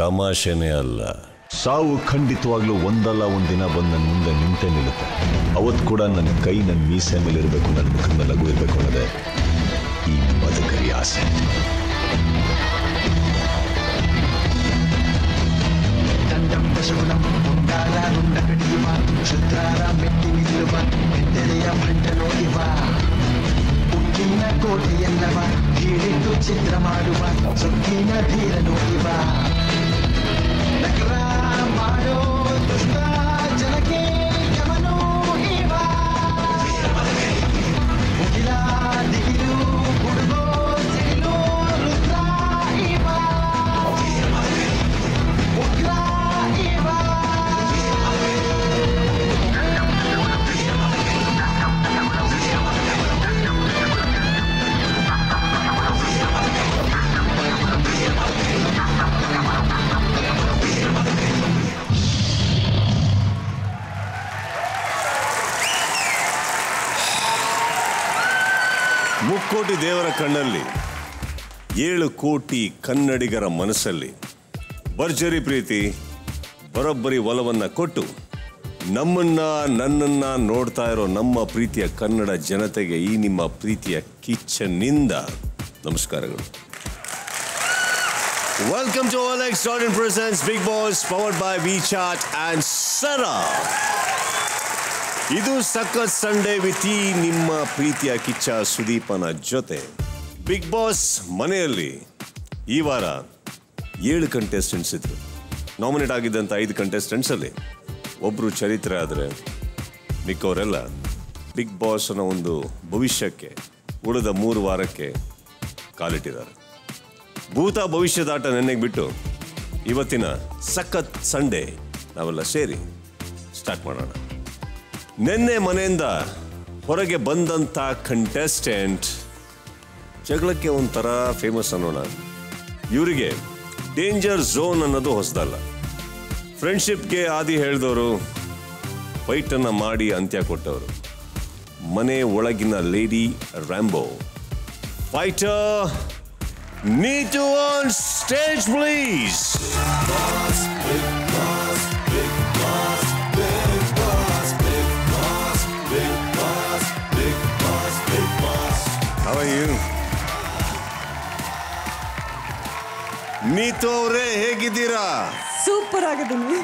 ತಮಾಷೆನೇ ಅಲ್ಲ. ಸಾವು ಖಂಡಿತವಾಗ್ಲೂ ಒಂದಲ್ಲ ಒಂದಿನ ಬಂದು ನನ್ನ ಮುಂದೆ ನಿಂತೆ ನಿಲ್ಲುತ್ತೆ. ಅವತ್ತು ಕೂಡ ನನ್ನ ಕೈ ನನ್ನ ಮೀಸೆ ಮೇಲೆ ಇರಬೇಕು ನನ್ನ ಮುಖದ ಮೇಲೆ ಲಘು ಇರಬೇಕು ಅನ್ನೋದೇ ಈ ಬದುಕರಿ ಆಸೆ. ಕೋಟೆಯಲ್ಲವ ಹೇಳಿದ್ದು ಚಿತ್ರ ಮಾಡುವ ಸುತ್ತಿನ ಧೀರನು ಇವ the ಮುಕ್ಕೋಟಿ ದೇವರ ಕಣ್ಣಲ್ಲಿ, ಏಳು ಕೋಟಿ ಕನ್ನಡಿಗರ ಮನಸ್ಸಲ್ಲಿ ಭರ್ಜರಿ ಪ್ರೀತಿ, ಬರೋಬ್ಬರಿ ಒಲವನ್ನು ಕೊಟ್ಟು ನಮ್ಮನ್ನ, ನನ್ನನ್ನ ನೋಡ್ತಾ ಇರೋ ನಮ್ಮ ಪ್ರೀತಿಯ ಕನ್ನಡ ಜನತೆಗೆ ಈ ನಿಮ್ಮ ಪ್ರೀತಿಯ ಕಿಚ್ಚನ್ನಿಂದ ನಮಸ್ಕಾರಗಳು. Welcome to all extraordinary presence Bigg Boss powered by V chat and sir ಇದು ಸಖತ್ ಸಂಡೇ ವಿತ್ ಈ ನಿಮ್ಮ ಪ್ರೀತಿಯ ಕಿಚ್ಚ ಸುದೀಪನ ಜೊತೆ. ಬಿಗ್ ಬಾಸ್ ಮನೆಯಲ್ಲಿ ಈ ವಾರ ಏಳು ಕಂಟೆಸ್ಟೆಂಟ್ಸ್ ಇದ್ರು. ನಾಮಿನೇಟ್ ಆಗಿದ್ದಂಥ ಐದು ಕಂಟೆಸ್ಟೆಂಟ್ಸ್ ಅಲ್ಲಿ ಒಬ್ರು ಚರಿತ್ರೆ ಆದರೆ ಮಿಕ್ಕವರೆಲ್ಲ ಬಿಗ್ ಬಾಸ್ನ ಒಂದು ಭವಿಷ್ಯಕ್ಕೆ, ಉಳಿದ ಮೂರು ವಾರಕ್ಕೆ ಕಾಲಿಟ್ಟಿದ್ದಾರೆ. ಭೂತ ಭವಿಷ್ಯದಾಟ ನೆನ್ನೆಗೆ ಬಿಟ್ಟು ಇವತ್ತಿನ ಸಖತ್ ಸಂಡೇ ನಾವೆಲ್ಲ ಸೇರಿ ಸ್ಟಾರ್ಟ್ ಮಾಡೋಣ. ನಿನ್ನೆ ಮನೆಯಿಂದ ಹೊರಗೆ ಬಂದಂಥ ಕಂಟೆಸ್ಟೆಂಟ್ ಜಗಳಕ್ಕೆ ಒಂಥರ ಫೇಮಸ್ ಅನ್ನೋಣ. ಇವರಿಗೆ ಡೇಂಜರ್ ಝೋನ್ ಅನ್ನೋದು ಹೊಸದಲ್ಲ. ಫ್ರೆಂಡ್ಶಿಪ್ಗೆ ಆದಿ ಹೇಳಿದವರು ಫೈಟನ್ನು ಮಾಡಿ ಅಂತ್ಯ ಕೊಟ್ಟವರು. ಮನೆ ಒಳಗಿನ lady Rambo fighter Neetu on stage please You? Neetu ಅವರೇ ಹೇಗಿದ್ದೀರಾ ಸೂಪರ್ ಆಗಿದ್ದೀನಿ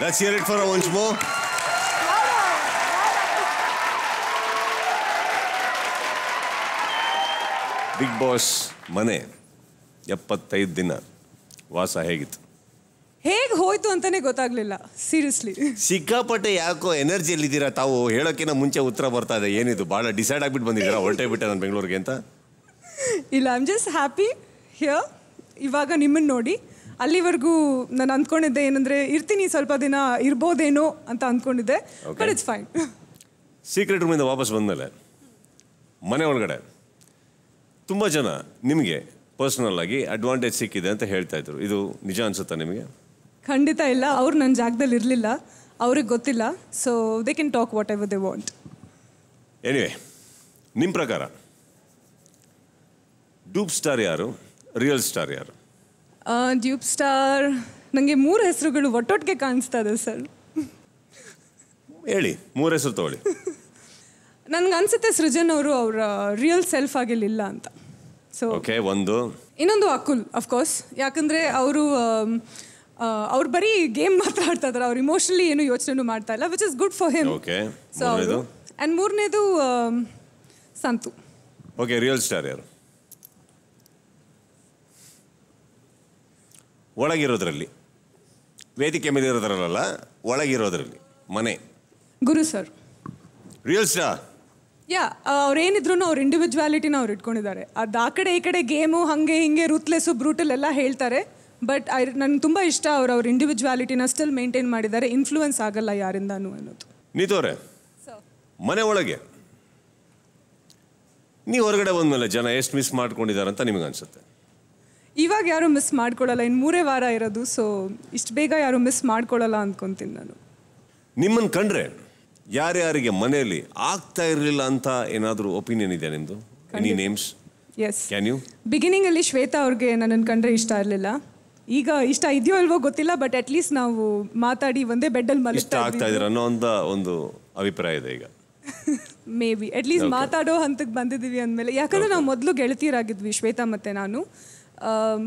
Let's hear it for once more. Bigg Boss ಮನೆ ಎಪ್ಪತ್ತೈದು ದಿನ ವಾಸ ಹೇಗಿತ್ತು ಹೇಗ್ ಹೋಯ್ತು ಅಂತಾನೆ ಗೊತ್ತಾಗ್ಲಿಲ್ಲ. ಸೀರಿಯಸ್ಲಿ ಸಿಕ್ಕಾಪಟ್ಟೆ ಯಾಕೋ ಎನರ್ಜಿಯಲ್ಲಿದ್ದೀರಾ ತಾವು? ಹೇಳೋಕ್ಕಿಂತ ಮುಂಚೆ ಉತ್ತರ ಬರ್ತಾ ಇದೆ. ಏನಿದು? ಭಾಳ ಡಿಸೈಡ್ ಆಗ್ಬಿಟ್ಟು ಬಂದಿದ್ದೀರಾ? ಹೊರಟೇ ಬಿಟ್ಟೆ ನಾನು ಬೆಂಗಳೂರಿಗೆ ಅಂತ? ಇಲ್ಲ ಐಮ್ ಜಸ್ಟ್ ಹ್ಯಾಪಿ ಹಿಯರ್ ಇವಾಗ ನಿಮ್ಮನ್ನ ನೋಡಿ. ಅಲ್ಲಿವರೆಗೂ ನಾನು ಅಂದ್ಕೊಂಡಿದ್ದೆ ಏನಂದ್ರೆ ಇರ್ತೀನಿ ಸ್ವಲ್ಪ ದಿನ ಇರ್ಬೋದೇನೋ ಅಂತ ಅಂದ್ಕೊಂಡಿದ್ದೆ ಬಟ್ ಇಟ್ಸ್ ಫೈನ್ ಸೀಕ್ರೆಟ್ ರೂಮಿಂದ ವಾಪಸ್ ಬಂದಮೇಲೆ ಮನೆ ಒಳಗಡೆ ತುಂಬ ಜನ ನಿಮಗೆ ಪರ್ಸ್ನಲ್ ಆಗಿ ಅಡ್ವಾಂಟೇಜ್ ಸಿಕ್ಕಿದೆ ಅಂತ ಹೇಳ್ತಾ ಇದ್ರು. ಇದು ನಿಜ ಅನ್ಸುತ್ತಾ ನಿಮಗೆ? ಖಂಡಿತ ಇಲ್ಲ. ಅವ್ರು ನನ್ನ ಜಾಗದಲ್ಲಿ ಇರಲಿಲ್ಲ. ಅವ್ರಿಗೆ ಗೊತ್ತಿಲ್ಲ. So they can talk whatever they want anyway ನಿಮ್ಮ ಪ್ರಕಾರ ಡೂಪ್ ಸ್ಟಾರ್ ಯಾರು? ರಿಯಲ್ ಸ್ಟಾರ್ ಯಾರು? ಡ್ಯೂಬ್ ಸ್ಟಾರ್ ನನಗೆ ಮೂರು ಹೆಸರುಗಳು ಒಟ್ಟೊಟ್ಟಿಗೆ ಕಾಣಿಸ್ತಾ ಇದೆ ಸರ್. ಹೇಳಿ ಮೂರು ಹೆಸರು ತಗೊಳ್ಳಿ. ನನ್ಗೆ ಅನ್ಸುತ್ತೆ ಸೃಜನ್ ಅವರು ಅವರ ರಿಯಲ್ ಸೆಲ್ಫ್ ಆಗಿರಲಿಲ್ಲ ಅಂತ. ಸೊ ಓಕೆ ಒಂದು. ಇನ್ನೊಂದು ಅಕುಲ್ ಅಫ್ಕೋರ್ಸ್ ಯಾಕಂದ್ರೆ ಅವರು ಅವ್ರು ಬರೀ ಗೇಮ್ ಮಾತ್ರ ಆಡ್ತಾ ಇದಾರೆ ಅವ್ರು ಇಮೋಷನಲಿ ಏನು ಯೋಚನೆ ಮಾಡ್ತಾ ಇಲ್ಲ which is good for him okay so ಅವರು ಆ್ಯಂಡ್ ಮೂರನೇದು ಸಂತು. ಓಕೆ ರಿಯಲ್ ಸ್ಟಾರ್ ಯಾರು? ಒಳಗಿರೋದ್ರಲ್ಲಿ. ವೇದಿಕೆ ಮೇಲೆ ಇರೋದ್ರಲ್ಲ ಒಳಗಿರೋದ್ರಲ್ಲಿ ಮನೆ. ಗುರು ಸರ್. ರಿಯಲ್ ಸ್ಟಾರ್ ಯಾ ಅವ್ರೇನಿದ್ರು ಅವ್ರ ಇಂಡಿವಿಜುವಾಲಿಟಿನ ಅವ್ರು ಇಟ್ಕೊಂಡಿದ್ದಾರೆ. ಅದು ಆ ಕಡೆ ಈ ಕಡೆ ಗೇಮು ಹಂಗೆ ಹಿಂಗೆ ರೂತ್ಲೆಸ್ಸು ಬ್ರೂಟಲ್ ಎಲ್ಲ ಹೇಳ್ತಾರೆ. ಬಟ್ ಐ ನನಗೆ ತುಂಬ ಇಷ್ಟ ಅವರು ಅವ್ರ ಇಂಡಿವಿಜುವಾಲಿಟಿನ ಸ್ಟಿಲ್ ಮೇಂಟೈನ್ ಮಾಡಿದ್ದಾರೆ. ಇನ್ಫ್ಲೂಯೆನ್ಸ್ ಆಗಲ್ಲ ಯಾರಿಂದಾನು ಅನ್ನೋದು. ನೀತೋರೆ ಮನೆ ಒಳಗೆ. ನೀವು ಹೊರಗಡೆ ಬಂದ್ಮೇಲೆ ಜನ ಎಷ್ಟು ಮಿಸ್ ಮಾಡ್ಕೊಂಡಿದ್ದಾರೆ ಅಂತ ನಿಮಗೆ ಅನ್ಸುತ್ತೆ? ಇವಾಗ ಯಾರು ಮಿಸ್ ಮಾಡ್ಕೊಳ್ಳಲ್ಲ. ಇನ್ನು ಮೂರೇ ವಾರ ಇರೋದು ಸೊ ಇಷ್ಟು ಬೇಗ ಯಾರು ಮಿಸ್ ಮಾಡ್ಕೊಳ್ಳಲ್ಲ ಅಂದ್ಕೊತೀನಿ ನಾನು. ನಿಮ್ಮನ್ನು ಕಂಡ್ರೆ ಯಾರ್ಯಾರಿಗೆ ಮನೆಯಲ್ಲಿ ಆಗ್ತಾ ಇರಲಿಲ್ಲ ಅಂತ ಏನಾದರೂ ಒಪಿನಿಯನ್ ಇದೆ ನಿಮ್ಮದು any names yes can you ಬಿಗಿನಿಂಗಲ್ಲಿ Shweta ಅವ್ರಿಗೆ ನನ್ನನ್ನು ಕಂಡ್ರೆ ಇಷ್ಟ ಇರಲಿಲ್ಲ. ಈಗ ಇಷ್ಟ ಇದೆಯೋ ಇಲ್ವೋ ಗೊತ್ತಿಲ್ಲ ಬಟ್ ಅಟ್ಲೀಸ್ಟ್ ನಾವು ಮಾತಾಡಿ ಒಂದೇ ಬೆಡ್ಡಲ್ಲಿ ಅಲ್ಲಿ ಮಲಗ್ತಾ ಆಗ್ತಾ ಇದ್ದೀರ ಅನ್ನೋ ಅಂತ ಒಂದು ಅಭಿಪ್ರಾಯ ಇದೆ ಈಗ. ಮೇ ಬಿ ಅಟ್ಲೀಸ್ಟ್ ಮಾತಾಡೋ ಹಂತಕ್ಕೆ ಬಂದಿದ್ದೀವಿ ಅಂದಮೇಲೆ. ಯಾಕಂದ್ರೆ ನಾವು ಮೊದಲು ಗೆಳತಿಯರಾಗಿದ್ವಿ ಶ್ವೇತಾ ಮತ್ತು ನಾನು.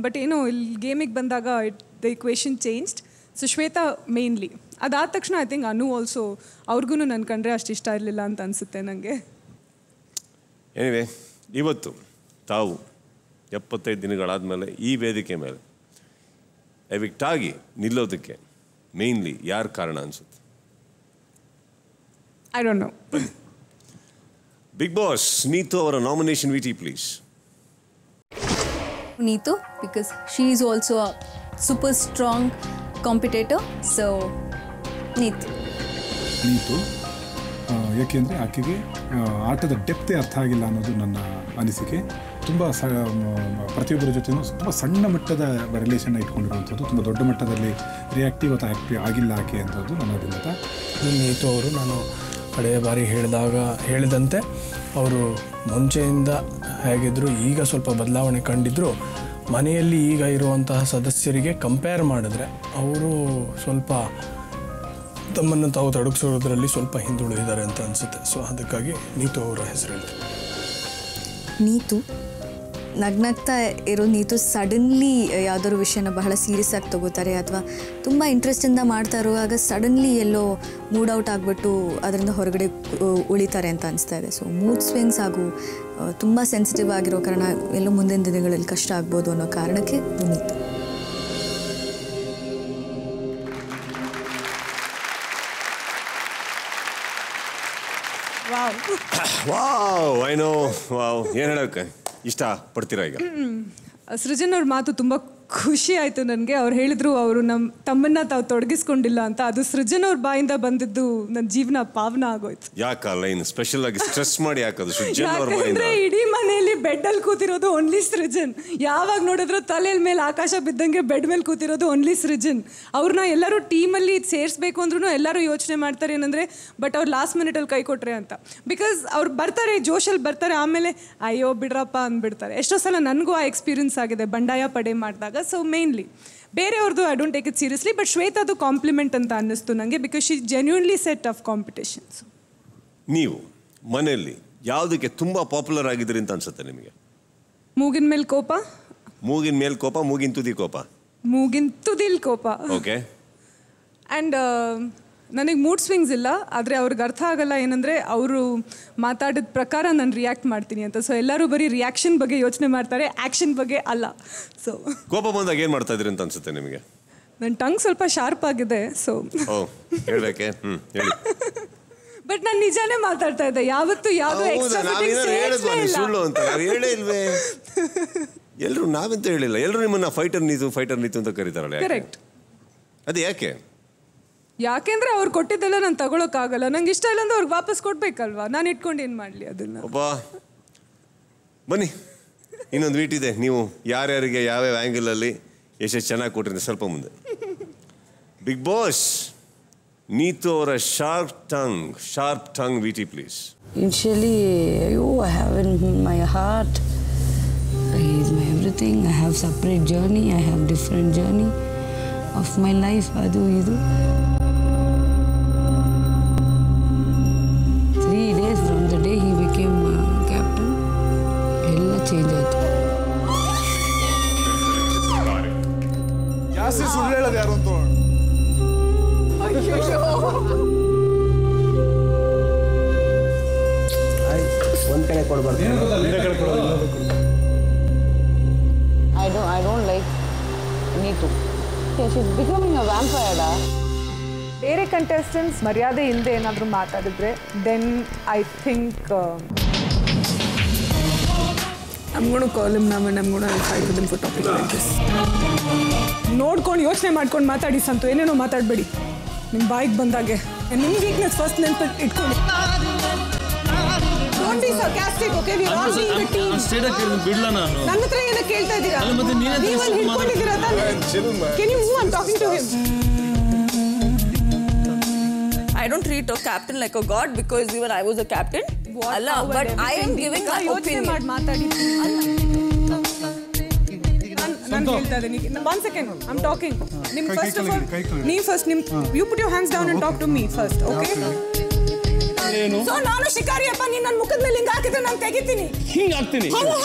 ಬಟ್ ಏನೋ ಇಲ್ಲಿ ಗೇಮಿಗೆ ಬಂದಾಗ it the equation changed so Shwetha mainly ಅದಾದ ತಕ್ಷಣ ಐ ಥಿಂಕ್ ಅನು ಆಲ್ಸೋ ಅವ್ರಿಗೂ ನನ್ನ ಕಂಡ್ರೆ ಅಷ್ಟು ಇಷ್ಟ ಇರಲಿಲ್ಲ ಅಂತ ಅನಿಸುತ್ತೆ ನನಗೆ ಇವತ್ತು ತಾವು ಎಪ್ಪತ್ತೈದು ದಿನಗಳಾದಮೇಲೆ ಈ ವೇದಿಕೆ ಮೇಲೆ ಎವಿಕ್ಟ್ ಆಗಿ ನಿಲ್ಲೋದಕ್ಕೆ ಮೇನ್ಲಿ ಯಾರು ಕಾರಣ ಅನ್ಸುತ್ತೆ? I don't know Bigg Boss Neethu ಅವರ nomination with please Neethu because she is also a super strong competitor so Neethu Neethu ಯಾಕೆಂದರೆ ಆಕೆಗೆ ಆಟದ ಡೆಪ್ತೇ ಅರ್ಥ ಆಗಿಲ್ಲ ಅನ್ನೋದು ನನ್ನ ಅನಿಸಿಕೆ. ತುಂಬ ಸ ಪ್ರತಿಯೊಬ್ಬರ ಜೊತೆನೂ ತುಂಬ ಸಣ್ಣ ಮಟ್ಟದ ರಿಲೇಷನ್ ಇಟ್ಕೊಂಡಿರುವಂಥದ್ದು ತುಂಬ ದೊಡ್ಡ ಮಟ್ಟದಲ್ಲಿ ರಿಯಾಕ್ಟಿವ್ ಅಥವಾ ಆ್ಯಕ್ಟಿವ್ ಆಗಿಲ್ಲ ಆಕೆ ಅಂಥದ್ದು ನನ್ನ ಅಭಿಮತ. ನೀತು ಅವರು ನಾನು ಕಡೆಯ ಬಾರಿ ಹೇಳಿದಾಗ ಹೇಳಿದಂತೆ ಅವರು ಮುಂಚೆಯಿಂದ ಹೇಗಿದ್ದರು ಈಗ ಸ್ವಲ್ಪ ಬದಲಾವಣೆ ಕಂಡಿದ್ದರು ಮನೆಯಲ್ಲಿ ಈಗ ಇರುವಂತಹ ಸದಸ್ಯರಿಗೆ ಕಂಪೇರ್ ಮಾಡಿದ್ರೆ ಅವರು ಸ್ವಲ್ಪ ತಮ್ಮನ್ನು ತಾವು ತೊಡಗಿಸೋದ್ರಲ್ಲಿ ಸ್ವಲ್ಪ ಹಿಂದುಳಿದಿದ್ದಾರೆ ಅಂತ ಅನಿಸುತ್ತೆ. ಸೊ ಅದಕ್ಕಾಗಿ ನೀತು ಅವರ ಹೆಸರು ಹೇಳ್ತಾರೆ ನೀತು ನಗ್ನಗ್ತಾ ಇರೋ ನೀತು ಸಡನ್ಲಿ ಯಾವ್ದಾದ್ರು ವಿಷಯನ ಬಹಳ ಸೀರಿಯಸ್ ಆಗಿ ತಗೋತಾರೆ ಅಥವಾ ತುಂಬ ಇಂಟ್ರೆಸ್ಟಿಂದ ಮಾಡ್ತಾ ಇರುವಾಗ ಸಡನ್ಲಿ ಎಲ್ಲೋ ಮೂಡ್ ಔಟ್ ಆಗಿಬಿಟ್ಟು ಅದರಿಂದ ಹೊರಗಡೆ ಉಳಿತಾರೆ ಅಂತ ಅನಿಸ್ತಾ ಇದೆ. ಸೊ ಮೂಡ್ ಸ್ವಿಂಗ್ಸ್ ಹಾಗೂ ತುಂಬ ಸೆನ್ಸಿಟಿವ್ ಆಗಿರೋ ಕಾರಣ ಎಲ್ಲೋ ಮುಂದಿನ ದಿನಗಳಲ್ಲಿ ಕಷ್ಟ ಆಗ್ಬೋದು ಅನ್ನೋ ಕಾರಣಕ್ಕೆ Neethu wow. Wow I know wow ಏನು ಹೇಳೋಕೆ? ಇಷ್ಟ ಪಡ್ತೀರಾ ಈಗ? ಸೃಜನ್ ಅವ್ರ ಮಾತು ತುಂಬ ಖುಷಿ ಆಯಿತು ನನಗೆ. ಅವ್ರು ಹೇಳಿದ್ರು ಅವರು ನಮ್ಮ ತಮ್ಮನ್ನ ತಾವು ತೊಡಗಿಸ್ಕೊಂಡಿಲ್ಲ ಅಂತ. ಅದು ಸೃಜನ್ ಅವ್ರ ಬಾಯಿಂದ ಬಂದಿದ್ದು ನನ್ನ ಜೀವನ ಪಾವನ ಆಗೋಯ್ತು. ಯಾಕ ಲೈನ್? ಸ್ಪೆಷಲ್ ಆಗಿ ಸ್ಟ್ರೆಸ್ ಮಾಡಿ ಯಾಕದು ಯಾಕಂದ್ರೆ ಇಡೀ ಮನೆಯಲ್ಲಿ ಬೆಡ್ ಅಲ್ಲಿ ಕೂತಿರೋದು ಓನ್ಲಿ ಸೃಜನ್. ಯಾವಾಗ ನೋಡಿದ್ರು ತಲೆ ಮೇಲೆ ಆಕಾಶ ಬಿದ್ದಂಗೆ ಬೆಡ್ ಮೇಲೆ ಕೂತಿರೋದು ಓನ್ಲಿ ಸೃಜನ್. ಅವ್ರನ್ನ ಎಲ್ಲರೂ ಟೀಮಲ್ಲಿ ಸೇರಿಸ್ಬೇಕು ಅಂದ್ರೂ ಎಲ್ಲರೂ ಯೋಚನೆ ಮಾಡ್ತಾರೆ ಏನಂದ್ರೆ ಬಟ್ ಅವ್ರು ಲಾಸ್ಟ್ ಮಿನಿಟಲ್ಲಿ ಕೈ ಕೊಟ್ರೆ ಅಂತ. ಬಿಕಾಸ್ ಅವ್ರು ಬರ್ತಾರೆ ಜೋಶಲ್ಲಿ ಬರ್ತಾರೆ ಆಮೇಲೆ ಅಯ್ಯೋ ಬಿಡ್ರಪ್ಪ ಅಂದ್ಬಿಡ್ತಾರೆ. ಎಷ್ಟೋ ಸಲ ನನಗೂ ಆ ಎಕ್ಸ್ಪೀರಿಯನ್ಸ್ ಆಗಿದೆ. ಬಂಡಾಯ ಪಡೆ ಮಾಡಿದಾಗ. So mainly ಬೇರೆಯವ್ರದ್ದು I don't take it seriously but ಶ್ವೇತಾದು compliment ಅಂತ ಅನ್ನಿಸ್ತು ನನಗೆ because she genuinely set of competitions ನೀವು ಮನೆಯಲ್ಲಿ ಯಾವುದಕ್ಕೆ ತುಂಬ ಪಾಪ್ಯುಲರ್ ಆಗಿದ್ರಿ ಅಂತ ಅನ್ಸುತ್ತೆ ನಿಮಗೆ? ಮೂಗಿನ ಮೇಲೆ ಕೋಪ? ಮೂಗಿನ ಮೇಲೆ ಕೋಪ ಮೂಗಿನ ತುದಿ ಕೋಪ? ಮೂಗಿನ ತುದಿಲ್ ಕೋಪ. ಓಕೆ ಆ್ಯಂಡ್ ನನಗೆ ಮೂಡ್ ಸ್ವಿಂಗ್ಸ್ ಇಲ್ಲ ಆದರೆ ಅವ್ರಿಗೆ ಅರ್ಥ ಆಗಲ್ಲ ಏನಂದರೆ ಅವರು ಮಾತಾಡಿದ ಪ್ರಕಾರ ನಾನು ರಿಯಾಕ್ಟ್ ಮಾಡ್ತೀನಿ ಅಂತ. ಸೊ ಎಲ್ಲರೂ ಬರೀ ರಿಯಾಕ್ಷನ್ ಬಗ್ಗೆ ಯೋಚನೆ ಮಾಡ್ತಾರೆ ಆ್ಯಕ್ಷನ್ ಬಗ್ಗೆ ಅಲ್ಲ. ಸೊ ಕೋಪ ಬಂದಾಗ ಏನು ಮಾಡ್ತಾ ಇದ್ರಿ ಅಂತ ಅನ್ಸುತ್ತೆ ನಿಮಗೆ? ನನ್ನ ಟಂಗ್ ಸ್ವಲ್ಪ ಶಾರ್ಪ್ ಆಗಿದೆ ಸೊ ಹೇಳಬೇಕೆ? ಬಟ್ ನಾನು ನಿಜಾನೇ ಮಾತಾಡ್ತಾ ಇದ್ದೆ. ಯಾವತ್ತು ಯಾವುದೋ ಸುಳ್ಳು ಅಂತ? ನಾವು ಹೇಳೇ ಇಲ್ವೇ? ಎಲ್ಲರೂ ನಾವೆಂತ ಹೇಳಿಲ್ಲ. ಎಲ್ಲರೂ ನಿಮ್ಮನ್ನ ಫೈಟರ್ ನೀತು ಫೈಟರ್ ನೀತು ಅಂತ ಕರೀತಾರಲ್ಲ? ಕರೆಕ್ಟ್ ಅದು ಯಾಕೆ? ಯಾಕೆಂದ್ರೆ ಅವ್ರು ಕೊಟ್ಟಿದ್ದೆಲ್ಲ ನಾನು ತಗೊಳಕ್ಕಾಗಲ್ಲ. ನಂಗೆ ಇಷ್ಟ ಇಲ್ಲ ಅಂದ್ರೆ ಅವ್ರಿಗೆ ವಾಪಸ್ ಕೊಡ್ಬೇಕಲ್ವಾ? ನಾನು ಇಟ್ಕೊಂಡು ಏನು ಮಾಡಲಿ ಅದನ್ನ? ಒಬ್ಬ ಬನ್ನಿ. ಇನ್ನೊಂದು ವೀಟ್ ಇದೆ. ನೀವು ಯಾರ್ಯಾರಿಗೆ ಯಾವ್ಯಾವ ಆ್ಯಂಗಲಲ್ಲಿ ಎಷ್ಟು ಚೆನ್ನಾಗಿ ಕೊಟ್ಟಿರಿ ಸ್ವಲ್ಪ ಮುಂದೆ. ಬಿಗ್ ಬಾಸ್ ನೀತು ಅವರ sharp tongue sharp tongue with please Initially, ಅಯ್ಯೋ I have in my heart. He is my everything. I have separate journey. I have different journey of my life. Adu change ಆಯ್ತು ಜಾಸ್ತಿ ಸುಳ್ಳು ಹೇಳೋದು ಯಾರು ಅಂತ ಒಂದು ಕಡೆ ಕೊಡ್ಬಾರ್ದು I don't I don't like Neetu. Yeah, she's becoming a vampire. Da. ಬೇರೆ ಕಂಟೆಸ್ಟೆಂಟ್ಸ್ ಮರ್ಯಾದೆ ಇಲ್ಲದೆ ಏನಾದರೂ ಮಾತಾಡಿದ್ರೆ then I think I'm going to call him now and I'm going to fight with him for topic like this. ನೋಡ್ಕೊಂಡು ಯೋಚನೆ ಮಾಡ್ಕೊಂಡು ಮಾತಾಡಿ ಸಂತು ಏನೇನೋ ಮಾತಾಡಬೇಡಿ ನಿಮ್ಮ ಬಾಯಿಗೆ ಬಂದಾಗೆ ನಿಮ್ಮ ವೀಕ್ನೆಸ್ ಫಸ್ಟ್ ನೆನಪು ಇಟ್ಕೊಳ್ಳಿ Don't be sarcastic, okay? We are all being a team. ಬಿಡ್ಲ ನಾನು ನನ್ನ ಹತ್ರ ಏನೋ ಕೇಳ್ತಾ ಇದ್ದೀರಾ ಅಲ್ಲ, ಮತ್ತೆ ನೀನೇ ನೀವು ಅಲ್ಲಿ ತಿಳಿಸ್ಕೊಂಡು ಹಿಡ್ಕೊಂಡಿದ್ದೀರಾ ತಾನೇ can you move I talking to him I don't treat a captain like a god because even I was a captain. Allah, but I am giving my opinion ಮಾತಾಡಿ. ನಾನು ಹೇಳ್ತಾ ಇದ್ದೀನಿ. ಒನ್ ಸೆಕೆಂಡ್ ಐಮ್ ಟಾಕಿಂಗ್ ನಿಮ್ first of all. ನೀವು first ನಿಮ್ you put your hands down and talk to me first okay so ನಾನು ಶಿಕಾರಿಯಪ್ಪ ನೀನ್ ನನ್ನ ಮುಖದ ಮೇಲೆ ಹಿಂಗ್ ಹಾಕಿದ್ರೆ ನಾನು ತೆಗಿತೀನಿ. ಹಿಂಗ್ ಹಾಕ್ತೀನಿ? ನಾನು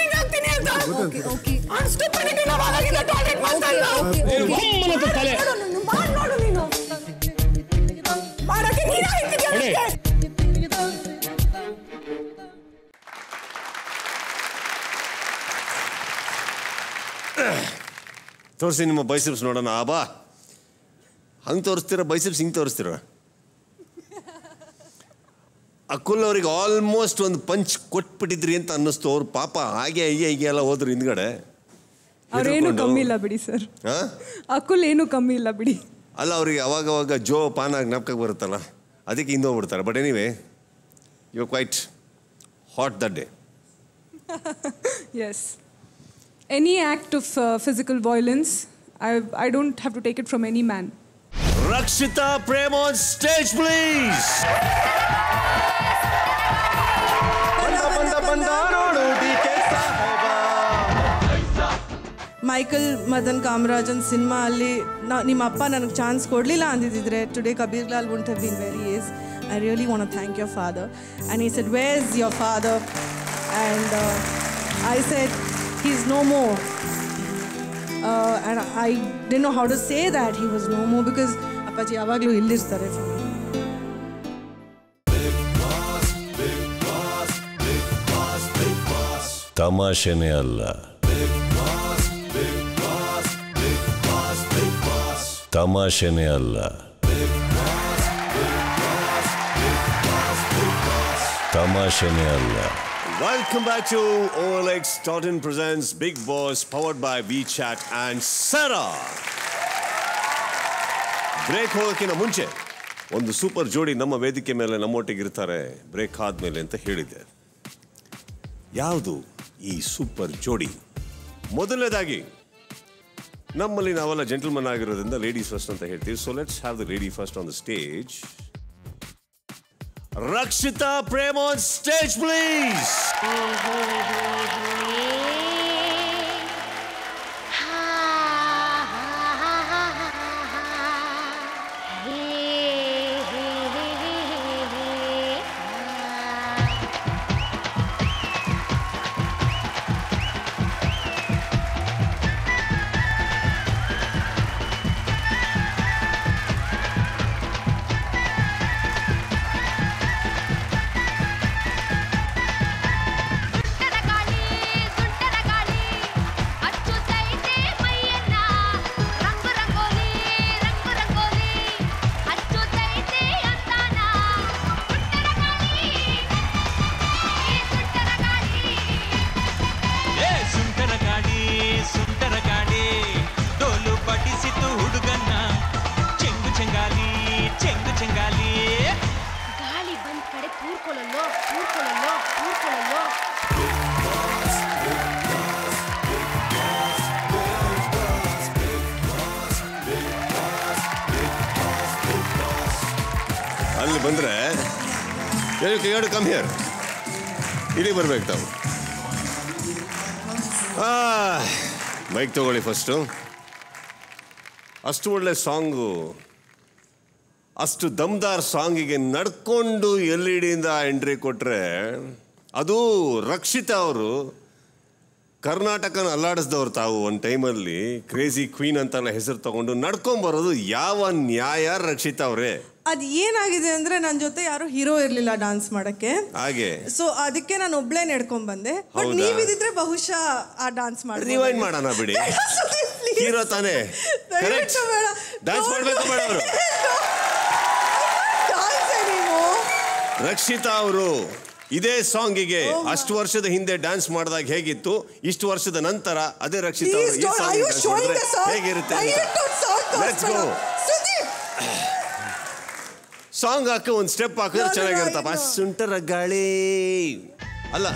ಹಿಂಗ ಹಾಕ್ತೀನಿ ಅಂತ. I'm stupidity ನಾವು ಅವಾಗಿಂದ ಟಾಯ್ಲೆಟ್ ಮಾಡ್ತಾ ಇಲ್ಲ. ಹೊಮ್ಮನಂತ ತಲೆ ತೋರಿಸಿ ನಿಮ್ಮ ಬೈಸಿಪ್ಸ್ ನೋಡೋಣ. ಆ ಬಾ. ಹಂಗೆ ತೋರಿಸ್ತೀರ? ಬೈಸಿಪ್ಸ್ ಹಿಂಗೆ ತೋರಿಸ್ತೀರ? ಅಕುಲ್ ಅವ್ರಿಗೆ ಆಲ್ಮೋಸ್ಟ್ ಒಂದು ಪಂಚ್ ಕೊಟ್ಬಿಟ್ಟಿದ್ರಿ ಅಂತ ಅನ್ನಿಸ್ತು. ಅವ್ರು ಪಾಪ ಹಾಗೆ ಹೀಗೆ ಹೀಗೆ ಎಲ್ಲ ಹೋದ್ರು ಹಿಂದ್ಗಡೆ. ಅವ್ರೇನು ಕಮ್ಮಿ ಇಲ್ಲ ಬಿಡಿ ಸರ್? ಅಕುಲ್ ಏನು ಕಮ್ಮಿ ಇಲ್ಲ ಬಿಡಿ. ಅಲ್ಲ ಅವ್ರಿಗೆ ಅವಾಗ ಅವಾಗ ಜೋ ಪಾನ ಜ್ಞಾಪಕ ಬರುತ್ತಲ್ಲ? ಅದಕ್ಕೆ ಹಿಂದೆ ಹೋಗ್ಬಿಡ್ತಾರೆ. But anyway you quite hot that day Yes. Any act of uh, physical violence, I, I don't have to take it from any man. Rakshitha Prem on stage please Michael Madan Kamarajan cinema ಅಲ್ಲಿ ನಾ ನಿಮ್ಮ ಅಪ್ಪ ನನಗೆ chance ಕೊಡಲಿಲ್ಲ ಅಂದಿದ್ದಿದ್ರೆ today Kabir Lal won't have been very is I really want thank your father and he said where is your father and I said he is no more and I D know how to say that he was no more because ಅಪ್ಪಾಜಿ ಯಾವಾಗಲೂ ಇಲ್ಲಿರ್ತಾರೆ ತಮಾಷೆನೇ ಅಲ್ಲ ತಮಾಷೆನೇ ಅಲ್ಲ ತಮಾಷೆನೇ ಅಲ್ಲ Welcome back to OLX Totten Presents Big Boss, powered by WeChat and Sarah. Break ಹೋಗೋಕ್ಕಿಂತ ಮುಂಚೆ ಒಂದು super ಜೋಡಿ ನಮ್ಮ ವೇದಿಕೆ ಮೇಲೆ ನಮ್ಮೊಟ್ಟಿಗೆ ಇರ್ತಾರೆ. ಬ್ರೇಕ್ ಆದ್ಮೇಲೆ ಅಂತ ಹೇಳಿದ್ದೆ. ಯಾವುದು ಈ ಸೂಪರ್ ಜೋಡಿ? ಮೊದಲನೇದಾಗಿ ನಮ್ಮಲ್ಲಿ ನಾವೆಲ್ಲ ಜೆಂಟಲ್ಮನ್ ಆಗಿರೋದ್ರಿಂದ ಲೇಡಿ ಫಸ್ಟ್ ಅಂತ ಹೇಳ್ತೀವಿ. So let's have the lady first on the stage Rakshitha Prem on stage please ಬಂದ್ರೆ ಎರಡು ಕಮ್ ಹಿಯರ್ ಇಲ್ಲಿ ಬರ್ಬೇಕು ತಾವು. ಮೈಕ್ ತಗೊಳ್ಳಿ ಫಸ್ಟು ಅಷ್ಟು ಒಳ್ಳೆ ಸಾಂಗು ಅಷ್ಟು ದಮ್ದಾರ್ ಸಾಂಗಿಗೆ ನಡ್ಕೊಂಡು ಎಲ್ ಇ ಡಿಯಿಂದ ಎಂಟ್ರಿ ಕೊಟ್ಟರೆ ಅದು ರಕ್ಷಿತಾ ಅವರು. ಕರ್ನಾಟಕನ ಅಲ್ಲಾಡಿಸ್ದವ್ರು ತಾವು ಒಂದು ಟೈಮಲ್ಲಿ ಕ್ರೇಜಿ ಕ್ವೀನ್ ಅಂತೆಲ್ಲ ಹೆಸರು ತಗೊಂಡು ನಡ್ಕೊಂಬರೋದು ಯಾವ ನ್ಯಾಯ ರಕ್ಷಿತಾ ಅವರೇ. ಅದು ಏನಾಗಿದೆ ಅಂದ್ರೆ ನನ್ನ ಜೊತೆ ಯಾರು ಹೀರೋ ಇರಲಿಲ್ಲ ಡಾನ್ಸ್ ಮಾಡಕ್ಕೆ. ಹಾಗೆ. ಸೊ ಅದಕ್ಕೆ ನಾನು ಒಬ್ಳೆ ನಡ್ಕೊಂಡ್ ಬಂದೆ. ಬಟ್? ನೀವಿದ್ರೆ ಬಹುಶಃ ಆ ಡಾನ್ಸ್ ಮಾಡಿ ರಿವೈಂಡ್ ಮಾಡೋಣ ಬಿಡಿ. ಹೀರೋ ತಾನೇ. ಡ್ಯಾನ್ಸ್ ಮಾಡ್ಬೇಕು ರಕ್ಷಿತಾ ಅವರು ಇದೇ ಸಾಂಗಿಗೆ ಅಷ್ಟು ವರ್ಷದ ಹಿಂದೆ ಡ್ಯಾನ್ಸ್ ಮಾಡಿದಾಗ ಹೇಗಿತ್ತು? ಇಷ್ಟು ವರ್ಷದ ನಂತರ ಅದೇ ರಕ್ಷಿತಾ ಅವರು ಹೇಗಿರುತ್ತೆ ಸಾಂಗ್ ಹಾಕಿ ಒಂದು ಸ್ಟೆಪ್ ಹಾಕಿದ್ರೆ ಚೆನ್ನಾಗಿರುತ್ತಪ್ಪ ಸುಂಟರ ಗಾಳಿ. ಅಲ್ಲ.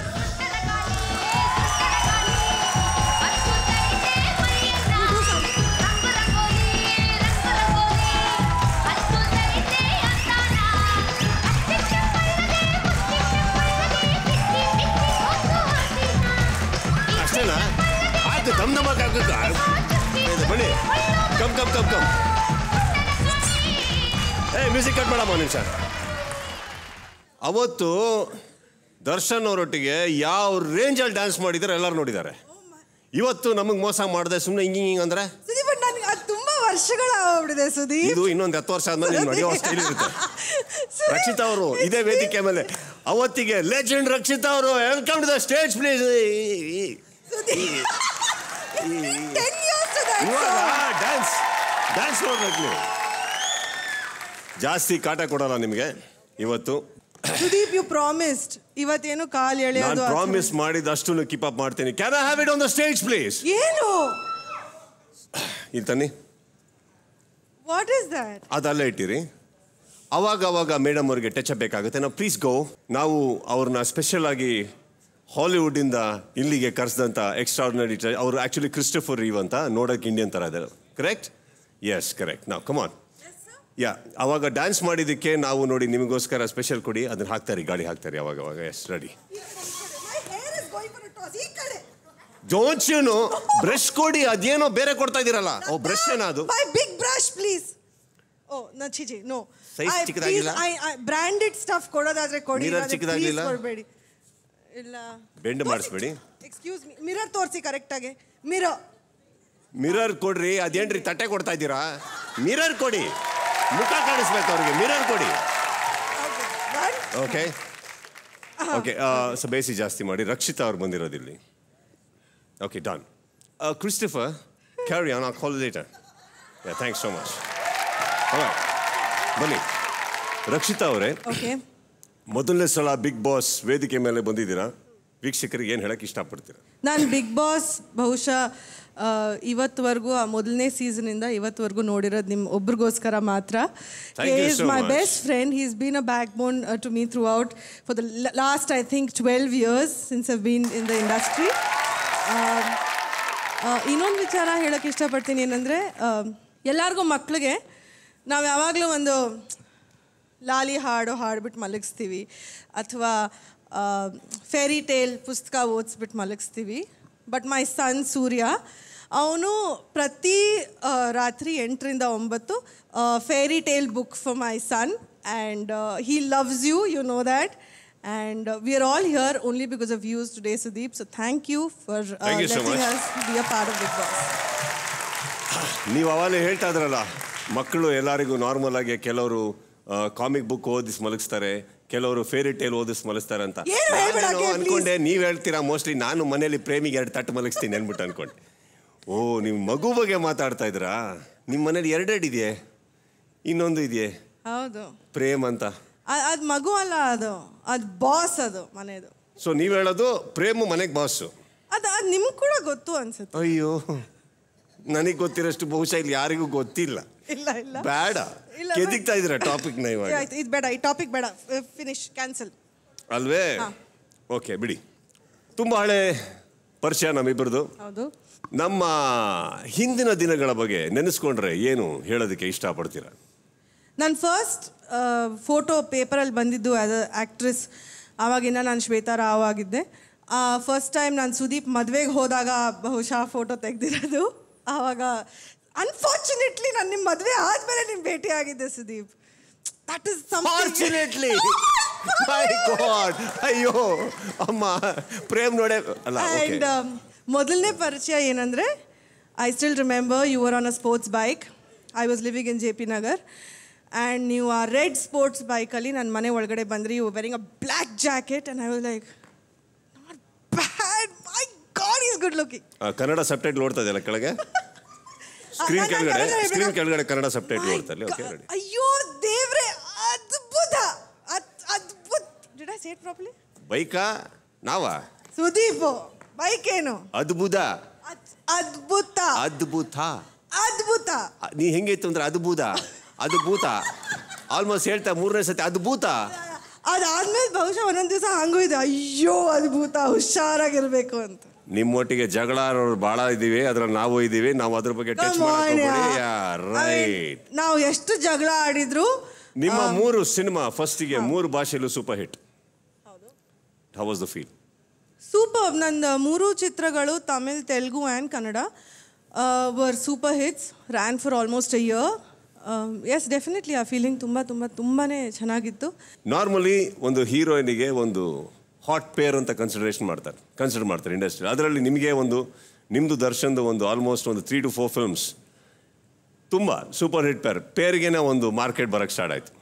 ಅಷ್ಟೇನಾ? ಆಯ್ತು ಪಕ್ಕಕ್ಕ ಬನ್ನಿ. Come come come come. ಏ ಮ್ಯೂಸಿಕ್ ಕಟ್ ಮಾಡಮ್ಮ ನಿಮಿಷ. ಅವತ್ತು ದರ್ಶನ್ ಅವರೊಟ್ಟಿಗೆ ಯಾವ ರೇಂಜಲ್ಲಿ ಡ್ಯಾನ್ಸ್ ಮಾಡಿದ್ದಾರೆ ಎಲ್ಲರೂ ನೋಡಿದ್ದಾರೆ. ಇವತ್ತು ನಮಗೆ ಮೋಸ ಮಾಡಿದೆ ಸುಮ್ಮನೆ ಹಿಂಗೆ ಹಿಂಗೆ ಅಂದ್ರೆ? ಸುದೀಪ್ ನನಗೆ ಅದು ತುಂಬಾ ವರ್ಷಗಳ ಆಗ್ಬಿಟ್ಟಿದೆ ಸುದೀಪ್. ಇದು ಇನ್ನೊಂದು ಹತ್ತು ವರ್ಷ ಆದ್ಮೇಲೆ ನಡೆಯೋ ಸ್ಟೈಲ್ ಇರುತ್ತೆ. ರಕ್ಷಿತಾ ಅವರು ಇದೇ ವೇದಿಕೆ ಮೇಲೆ. ಅವತ್ತಿಗೆ ಲೆಜೆಂಡ್ ರಕ್ಷಿತಾ ಅವರು welcome to the stage please ಇವಾಗ ಡ್ಯಾನ್ಸ್ ಡ್ಯಾನ್ಸ್ ನೋಡ್ಬೇಕು ನೀವು. ಜಾಸ್ತಿ ಕಾಟ ಕೊಡಲ್ಲ ನಿಮಗೆ ಇವತ್ತು. ಸುದೀಪ್ ಯು ಪ್ರಾಮಿಸ್ಡ್ ಇವತ್ತೇನು ಕಾಲ್ ಎಳೆಯೋದು ನಾನು ಪ್ರಾಮಿಸ್ ಮಾಡಿದಷ್ಟು ಕೀಪ್ ಅಪ್ ಮಾಡ್ತೀನಿ. Can I have it on the stage please ಏನು? ಇಲ್ಲಿ ತನ್ನಿ. ವಾಟ್ ಇಸ್ ದಟ್ ಅದಲ್ಲೇ ಇಟ್ಟಿರಿ. ಅವಾಗ ಅವಾಗ ಮೇಡಮ್ ಅವರಿಗೆ ಟಚ್ ಅಪ್ ಬೇಕಾಗುತ್ತೆ. ನಾವು ಪ್ಲೀಸ್ ಗೋ ನಾವು ಅವ್ರನ್ನ ಸ್ಪೆಷಲ್ ಆಗಿ ಹಾಲಿವುಡ್ಡಿಂದ ಇಲ್ಲಿಗೆ ಕರೆಸಿದಂಥ ಎಕ್ಸ್ಟ್ರಾರ್ಡಿನರಿ ಅವರು ಆಕ್ಚುಲಿ ಕ್ರಿಸ್ಟಫರ್ ರೀವ್ ಅಂತ ನೋಡೋಕೆ ಇಂಡಿಯನ್ ಥರ ಇದ್ದಾರೆ. ಕರೆಕ್ಟ್ ಎಸ್ ಕರೆಕ್ಟ್ ನಾವು ಕಮಾನ್ ಯಾ ಅವಾಗ ಡ್ಯಾನ್ಸ್ ಮಾಡಿದ್ದಕ್ಕೆ ನಾವು ನೋಡಿ ನಿಮಗೋಸ್ಕರ ಸ್ಪೆಷಲ್ ಕೊಡಿ ಅದನ್ನ ಹಾಕ್ತಾರೆ ಗಾಳಿ ಹಾಕ್ತಾರೆ ಅವಾಗ ಅವಾಗ ಎಸ್ ರೆಡಿ ಯೂನು ಬ್ರಷ್ ಕೊಡಿ ಅದೇನೋ ಬೇರೆ ಕೊಡ್ತಾ ಇದ್ದೀರಲ್ಲ? ಓ ಬ್ರಷ್ ಏನೋ ಅದು ಬೈ ಬಿಗ್ ಬ್ರಷ್ ಪ್ಲೀಸ್ ಓ ನಾ ಚಿಜಿ ನೋ ಸೈಜ್ ಚಿಕ್ಕದಾಗಿಲ್ಲ? ಬ್ರಾಂಡೆಡ್ ಸ್ಟಫ್ ಕೊಡೋದಾದ್ರೆ ಕೊಡಿ ಮಿರರ್ ಚಿಕ್ಕದಾಗಿಲ್ಲ ಕೊಡಬೇಡಿ. ಇಲ್ಲ. ಬೆಂಡ್ ಮಾಡಿಸ್ಬೇಡಿ. ಎಕ್ಸ್ಕ್ಯೂಸ್ ಮಿ ಮಿರರ್ ತೋರಿಸಿ ಕರೆಕ್ಟಾಗಿ ಮಿರರ್ ಮಿರರ್ ಕೊಡ್ರಿ ಅದೇನ್ರಿ ತಟ್ಟೆ ಕೊಡ್ತಾ ಇದ್ದೀರಾ? ಮಿರರ್ ಕೊಡಿ. ಮುಖ ಕಾಣಿಸ್ಬೇಕು ಅವ್ರಿಗೆ. ಮಿರರ್ ಕೊಡಿ. ಓಕೆ ಓಕೆ ಸೊ ಬೇಸಿ ಜಾಸ್ತಿ ಮಾಡಿ. ರಕ್ಷಿತಾ ಅವ್ರು ಬಂದಿರೋದಿಲ್ಲಿ okay done Christopher carry on a call later thanks so much ಬನ್ನಿ. ರಕ್ಷಿತಾ ಅವರೇ ಮೊದಲನೇ ಸಲ ಬಿಗ್ ಬಾಸ್ ವೇದಿಕೆ ಮೇಲೆ ಬಂದಿದ್ದೀರಾ? ವೀಕ್ಷಕರಿಗೆ ಏನು ಹೇಳಕ್ಕೆ ಇಷ್ಟಪಡ್ತೀರಾ? ನಾನು ಬಿಗ್ ಬಾಸ್ ಬಹುಶಃ ಇವತ್ತುವರೆಗೂ ಆ ಮೊದಲನೇ ಸೀಸನಿಂದ ಇವತ್ತುವರೆಗೂ ನೋಡಿರೋದು ನಿಮ್ಮ ಒಬ್ರಿಗೋಸ್ಕರ ಮಾತ್ರ. Is my. Best friend he's been a backbone to me throughout for the last I think twelve years since I've been in the industry ಇನ್ನೊಂದು ವಿಚಾರ ಹೇಳೋಕ್ಕೆ ಇಷ್ಟಪಡ್ತೀನಿ ಏನಂದರೆ ಎಲ್ಲರಿಗೂ ಮಕ್ಕಳಿಗೆ ನಾವು ಯಾವಾಗಲೂ ಒಂದು ಲಾಲಿ ಹಾಡು ಹಾಡ್ಬಿಟ್ಟು ಮಲಗಿಸ್ತೀವಿ. ಅಥವಾ ಫೇರಿ ಟೇಲ್ ಪುಸ್ತಕ ಓದಿಸ್ಬಿಟ್ಟು ಮಲಗಿಸ್ತೀವಿ. ಬಟ್ ಮೈ ಸನ್ ಸೂರ್ಯ ಅವನು ಪ್ರತಿ ರಾತ್ರಿ ಎಂಟರಿಂದ ಒಂಬತ್ತು fairy tale book for my son and he loves you you know that and we are all here only because of you today Sudeep so thank you for be a part of Bigg Boss ನೀವು ಅವಾಗಲೇ ಹೇಳ್ತಾ ಇದ್ರಲ್ಲ ಮಕ್ಕಳು ಎಲ್ಲರಿಗೂ normal ಆಗಿ ಕೆಲವರು comic book ಓದಿಸಿ ಮಲಗಿಸ್ತಾರೆ. ಕೆಲವರು ಫೇರಿ ಟೇಲ್ ಓದಿಸ್ ಮಲಸ್ತಾರಂತ. ಅನ್ಕೊಂಡೆ ನೀವು ಹೇಳ್ತೀರಾ ಮೋಸ್ಟ್ಲಿ ನಾನು ಮನೇಲಿ ಪ್ರೇಮಿಗೆ ಎರಡು ತಟ್ಟು ಮಲಗಿಸ್ತೀನಿ ಅನ್ಬಿಟ್ಟು ಅನ್ಕೊಂಡೆ. ಓ ನಿಮ್ ಮಗು ಬಗ್ಗೆ ಮಾತಾಡ್ತಾ ಇದ್ರಾ ನಿಮ್ಮ ಮನೇಲಿ ಎರಡೆರಡು ಇದೆಯೇ? ಇನ್ನೊಂದು ಇದೆಯೇ? ಹೌದು. ಪ್ರೇಮ್ ಅಂತ. ಅದು ಮಗು ಅಲ್ಲ ಅದು. ಅದು ಬಾಸ್ ಅದು ಮನೆದು. ಸೊ ನೀವು ಹೇಳೋದು ಪ್ರೇಮು ಮನೆಗೆ ಬಾಸ್ ಅದು ಅದು ನಿಮ್ಗೆ ಕೂಡ ಗೊತ್ತು ಅನ್ಸುತ್ತೆ. ಅಯ್ಯೋ ನನಗೆ ಗೊತ್ತಿರೋಷ್ಟು ಬಹುಶಃ ಇಲ್ಲಿ ಯಾರಿಗೂ ಗೊತ್ತಿಲ್ಲ. ಇಲ್ಲ ಇಲ್ಲ. ಬೇಡ. ಇಲ್ಲ, ಕೆದಿಕ್ತಾ ಟಾಪಿಕ್ನ ಇವಾಗ? ಆಯ್ತು ಇದು ಬೇಡ ಈ ಟಾಪಿಕ್ ಬೇಡ. ಫಿನಿಶ್ ಕ್ಯಾನ್ಸಲ್ ಅಲ್ವೇ? ಓಕೆ ಬಿಡಿ. ತುಂಬಾ ಹಳೆ ಪರಿಚಯ ನಮ್ಮಿಬ್ಬರದು ಹೌದು. ನಮ್ಮ ಹಿಂದಿನ ದಿನಗಳ ಬಗ್ಗೆ ನೆನೆಸ್ಕೊಂಡ್ರೆ ಏನು ಹೇಳೋದಕ್ಕೆ ಇಷ್ಟಪಡ್ತೀರಾ? ನಾನು ಫಸ್ಟ್ ಫೋಟೋ ಪೇಪರಲ್ಲಿ ಬಂದಿದ್ದು ಆ್ಯಸ್ ಅ ಆ್ಯಕ್ಟ್ರೆಸ್ ಆವಾಗಿನ ನಾನು ಶ್ವೇತಾ ರಾವ್ ಆಗಿದ್ದೆ. ಫಸ್ಟ್ ಟೈಮ್ ನಾನು ಸುದೀಪ್ ಮದುವೆಗೆ ಹೋದಾಗ ಬಹುಶಃ ಫೋಟೋ ತೆಗೆದಿರೋದು. ಆವಾಗ ಅನ್ಫಾರ್ಚುನೇಟ್ಲಿ ನಾನು ನಿಮ್ಮ ಮದುವೆ ಆದಮೇಲೆ ನಿಮ್ಮ ಭೇಟಿ ಆಗಿದ್ದೆ Sudeep that is fortunately my god ಅಯ್ಯೋ ಅಮ್ಮ ಪ್ರೇಮ್ ನೋಡೆ ಅಲ್ಲ ಆ್ಯಂಡ್ ಮೊದಲನೇ ಪರಿಚಯ ಏನಂದರೆ I still remember you are on a sports bike I was living in J P Nagar and ನೀವು ಆ ರೆಡ್ ಸ್ಪೋರ್ಟ್ಸ್ ಬೈಕಲ್ಲಿ ನನ್ನ ಮನೆ ಒಳಗಡೆ ಬಂದ್ರಿ. You wearing a black jacket and I was like not bad my god is good looking Kannada subtitle ಓಡ್ತಾ ಇದೆಯಲ್ಲ ಕೆಳಗೆ? ಸ್ಕ್ರೀನ್ ಕೆಳಗಡೆ? ಸ್ಕ್ರೀನ್ ಕೆಳಗಡೆ ಕನ್ನಡ ಸಬ್ ಟೈಟಲ್ ಇಲ್ಲ ಓಕೆ ರೆಡಿ ಅಯ್ಯೋ ದೇವ್ರೆ ಅದ್ಭುತ ಅದ್- ಅದ್ಭುತ. Did I say it properly ಬೈಕಾ? ನಾವಾ? ಸುದೀಪ್ ಬೈಕ್ ಏನು? ಅದ್ಭುತ. ಅದ್ಭುತ. ಅದ್ಭುತ. ಅದ್ಭುತ. ನೀ ಹೆಂಗಿತ್ತು ಅಂದ್ರೆ ಅದ್ಭುತ. ಅದ್ಭುತ. ಆಲ್ಮೋಸ್ಟ್ ಹೇಳ್ತಾ ಮೂರನೇ ಸತಿ ಅದ್ಭುತ. ಅದಾದ್ಮೇಲೆ ಬಹುಶಃ ಒಂದೊಂದು ದಿವಸ ಹಂಗೂ ಇದೆ. ಅಯ್ಯೋ ಅದ್ಭುತ ಹುಷಾರಾಗಿರ್ಬೇಕು ಅಂತ. ನಿಮ್ಮೊಟ್ಟಿಗೆ ಜಗಳ ಬಹಳ ಇದೀವಿ ಅದ್ರ ನಾವು ಇದೀವಿ ನಾವು ಅದ್ರ ಬಗ್ಗೆ ಟಚ್. ರೈಟ್ ನಾವು ಎಷ್ಟು ಜಗಳ ಆಡಿದ್ರು ನಿಮ್ಮ ಮೂರು ಸಿನಿಮಾ ಫಸ್ಟಿಗೆ ಮೂರು ಭಾಷೆಯಲ್ಲೂ super hit. How was the feel super ನನ್ನ ಮೂರು ಚಿತ್ರಗಳು Tamil Telugu and Kannada were super hits ran for almost a year yes definitely ಆ ಫೀಲಿಂಗ್ ತುಂಬ ತುಂಬ ತುಂಬಾ ಚೆನ್ನಾಗಿತ್ತು. ನಾರ್ಮಲಿ ಒಂದು ಹೀರೋಯಿನಿಗೆ ಒಂದು ಹಾಟ್ ಪೇರ್ ಅಂತ ಕನ್ಸಿಡರೇಷನ್ ಮಾಡ್ತಾರೆ ಕನ್ಸಿಡರ್ ಮಾಡ್ತಾರೆ ಇಂಡಸ್ಟ್ರಿ ಅದರಲ್ಲಿ ನಿಮಗೆ ಒಂದು ನಿಮ್ಮದು ದರ್ಶನ್ದು ಒಂದು ಆಲ್ಮೋಸ್ಟ್ ಒಂದು ತ್ರೀ ಟು ಫೋರ್ ಫಿಲ್ಮ್ಸ್ ತುಂಬ ಸೂಪರ್ ಹಿಟ್ ಪೇರ್ ಪೇರಿಗೆನೇ ಒಂದು ಮಾರ್ಕೆಟ್ ಬರೋಕ್ಕೆ ಸ್ಟಾರ್ಟ್ ಆಯಿತು.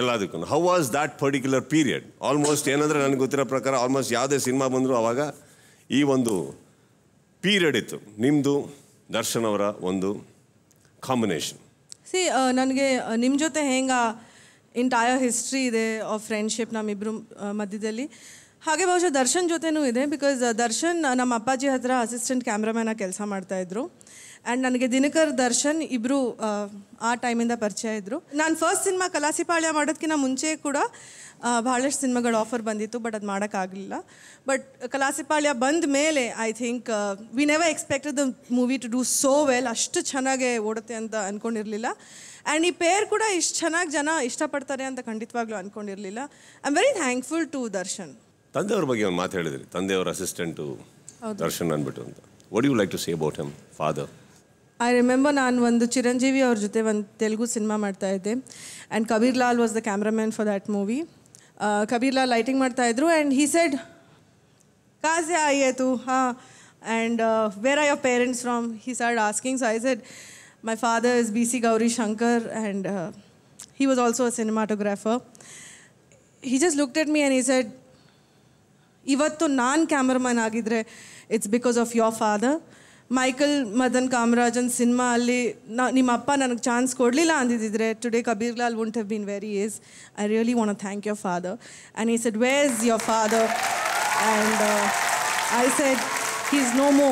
ಎಲ್ಲದಕ್ಕೂ how was that particular period almost ಏನಂದರೆ ನನಗೆ ಗೊತ್ತಿರೋ ಪ್ರಕಾರ ಆಲ್ಮೋಸ್ಟ್ ಯಾವುದೇ ಸಿನಿಮಾ ಬಂದರೂ ಆವಾಗ ಈ ಒಂದು ಪೀರಿಯಡ್ ಇತ್ತು. ನಿಮ್ಮದು ದರ್ಶನ್ ಅವರ ಒಂದು ಕಾಂಬಿನೇಷನ್ ಸಿ ನನಗೆ ನಿಮ್ಮ ಜೊತೆ ಹೆಂಗೆ ಇಂಟೈರ್ ಹಿಸ್ಟ್ರಿ ಇದೆ ಫ್ರೆಂಡ್ಶಿಪ್ ನಮ್ಮಿಬ್ಬರು ಮಧ್ಯದಲ್ಲಿ. ಹಾಗೆ ಬಹುಶಃ ದರ್ಶನ್ ಜೊತೆನೂ ಇದೆ ಬಿಕಾಸ್ ದರ್ಶನ್ ನಮ್ಮ ಅಪ್ಪಾಜಿ ಹತ್ರ ಅಸಿಸ್ಟೆಂಟ್ ಕ್ಯಾಮ್ರಾಮ್ಯಾನ ಕೆಲಸ ಮಾಡ್ತಾಯಿದ್ರು ಆ್ಯಂಡ್ ನನಗೆ ದಿನಕರ್, ದರ್ಶನ್ ಇಬ್ಬರು ಆ ಟೈಮಿಂದ ಪರಿಚಯ ಇದ್ದರು ನಾನು ಫಸ್ಟ್ ಸಿನಿಮಾ ಕಲಾಸಿಪಾಳ್ಯ ಮಾಡೋದಕ್ಕಿಂತ ಮುಂಚೆ ಕೂಡ ಭಾಳಷ್ಟು ಸಿನಿಮಾಗಳು ಆಫರ್ ಬಂದಿತ್ತು ಬಟ್ ಅದು ಮಾಡೋಕ್ಕಾಗಲಿಲ್ಲ ಬಟ್ ಕಲಾಸಿಪಾಳ್ಯ ಬಂದ ಮೇಲೆ I think we never expected the movie to do so well ಅಷ್ಟು ಚೆನ್ನಾಗೆ ಓಡುತ್ತೆ ಅಂತ ಅಂದ್ಕೊಂಡಿರಲಿಲ್ಲ ಆ್ಯಂಡ್ ಈ ಪೇರ್ ಕೂಡ ಇಷ್ಟು ಚೆನ್ನಾಗಿ ಜನ ಇಷ್ಟಪಡ್ತಾರೆ ಅಂತ ಖಂಡಿತವಾಗ್ಲೂ ಅಂದ್ಕೊಂಡಿರಲಿಲ್ಲ I am very thankful to Darshan. ತಂದೆಯವ್ರ ಬಗ್ಗೆ ಒಂದು ಮಾತು ಹೇಳಿದ್ರಿ. ತಂದೆಯವರ ಅಸಿಸ್ಟೆಂಟು ಹೌದು. ದರ್ಶನ್ ಅಂದ್ಬಿಟ್ಟು ಅಂತ. What you like to say about him father I remember ನಾನು ಒಂದು ಚಿರಂಜೀವಿ ಅವ್ರ ಜೊತೆ ಒಂದು ತೆಲುಗು ಸಿನಿಮಾ ಮಾಡ್ತಾ ಇದ್ದೆ. And Kabir Lal was the cameraman for that movie Kabir Lal lighting ಮಾಡ್ತಾ ಇದ್ರು ಆ್ಯಂಡ್ ಹಿ ಸೆಡ್ ಕಾಸೆ ಆಯೇ ತು? ಹಾಂ. And where are your parents from he start asking so I said my father is B C Gowri Shankar and he was also a cinematographer he just looked at me and he said ಇವತ್ತು ನಾನು cameraman ಆಗಿದ್ರೆ it's because of your father Michael Madan Kamarajan cinema ಅಲ್ಲಿ ನಿಮ್ಮ ಅಪ್ಪ ನನಗೆ chance ಕೊಡಲಿಲ್ಲ ಅಂದಿದ್ದಿದ್ರೆ today Kabir Lal won't have been very is I really want thank your father and he said where is your father and I said he is no more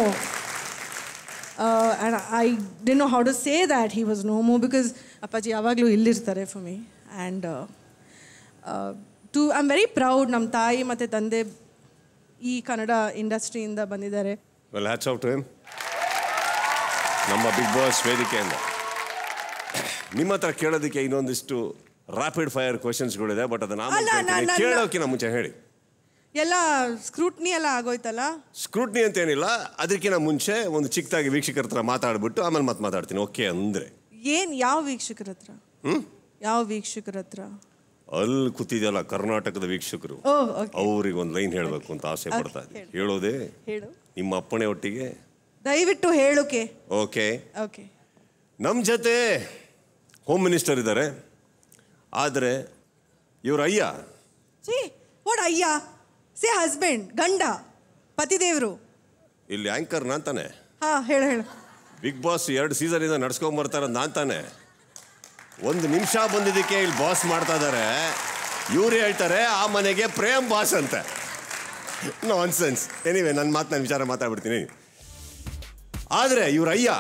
and I D know how to say that he was no more because Appaji ಯಾವಾಗಲೂ ಇಲ್ಲಿರ್ತಾರೆ for me and too I am very proud ನಮ್ಮ ತಾಯಿ ಮತ್ತು ತಂದೆ ಈ ಕನ್ನಡ ಇಂಡಸ್ಟ್ರಿಯಿಂದ ಬಂದಿದ್ದಾರೆ. Well hats out him ನಮ್ಮ big boss ವೇದಿಕೆಯಿಂದ. ನಿಮ್ಮ ಹತ್ರ ಕೇಳೋದಕ್ಕೆ ಇನ್ನೊಂದಿಷ್ಟು ರಾಪಿಡ್ ಫೈರ್ ಕ್ವಶನ್ಸ್ಗಳಿದೆ ಬಟ್ ಅದನ್ನ. ಕೇಳೋಕ್ಕಿಂತ ಮುಂಚೆ ಹೇಳಿ. ಎಲ್ಲ ಸ್ಕ್ರೂಟ್ನಿ ಎಲ್ಲ ಆಗೋಯ್ತಲ್ಲ? ಸ್ಕ್ರೂಟ್ನಿ ಅಂತ ಏನಿಲ್ಲ ಅದಕ್ಕಿಂತ ಮುಂಚೆ ಒಂದು ಚಿಕ್ಕದಾಗಿ ವೀಕ್ಷಕರ ಹತ್ರ ಮಾತಾಡ್ಬಿಟ್ಟು ಆಮೇಲೆ ಮತ್ತೆ ಮಾತಾಡ್ತೀನಿ ಓಕೆ ಅಂದ್ರೆ. ಏನ್ ಯಾವ ವೀಕ್ಷಕರ ಹತ್ರ? ಯಾವ ವೀಕ್ಷಕರ ಹತ್ರ? ಅಲ್ಲಿ ಕೂತಿದೆಯಲ್ಲ ಕರ್ನಾಟಕದ ವೀಕ್ಷಕರು. ಅವ್ರಿಗೆ ಒಂದು ಲೈನ್ ಹೇಳಬೇಕು ಅಂತ ಆಸೆ ಪಡ್ತಾ ಇದ್ದೀನಿ. ಹೇಳೋದೇ ಹೇಳು. ನಿಮ್ಮ ಅಪ್ಪಣೆ ಒಟ್ಟಿಗೆ. ದಯವಿಟ್ಟು ಹೇಳುಕೆ ಓಕೆ ಓಕೆ ನಮ್ಮ ಜೊತೆ ಹೋಮ್ ಮಿನಿಸ್ಟರ್ ಇದ್ದಾರೆ. ಆದರೆ ಇವ್ರ ಅಯ್ಯ. ವಾಟ್ ಅಯ್ಯ. ಸೇ ಹಸ್ಬೆಂಡ್ ಗಂಡ ಪತಿದೇವರು. ಇಲ್ಲಿ ಆಂಕರ್ ನಾನ್ ತಾನೆ. ಹಾಂ ಹೇಳು ಹೇಳು. ಬಿಗ್ ಬಾಸ್ ಎರಡು ಸೀಸನಿಂದ ನಡ್ಸ್ಕೊಂಡ್ ಬರ್ತಾರ ನಾನ್ ತಾನೆ. ಒಂದು ನಿಮಿಷ ಬಂದಿದ್ದಕ್ಕೆ ಇಲ್ಲಿ ಬಾಸ್ ಮಾಡ್ತಾ ಇದ್ದಾರೆ ಇವ್ರು ಹೇಳ್ತಾರೆ, ಆ ಮನೆಗೆ ಪ್ರೇಮ್ ಬಾಸ್ ಅಂತ. ನಾನ್ ಸೆನ್ಸ್ ಎನಿವೆ ನನ್ನ ಮಾತು ನಾನು ವಿಚಾರ ಮಾತಾಡ್ಬಿಡ್ತೀನಿ. ಆದರೆ ಇವ್ರ ಅಯ್ಯ,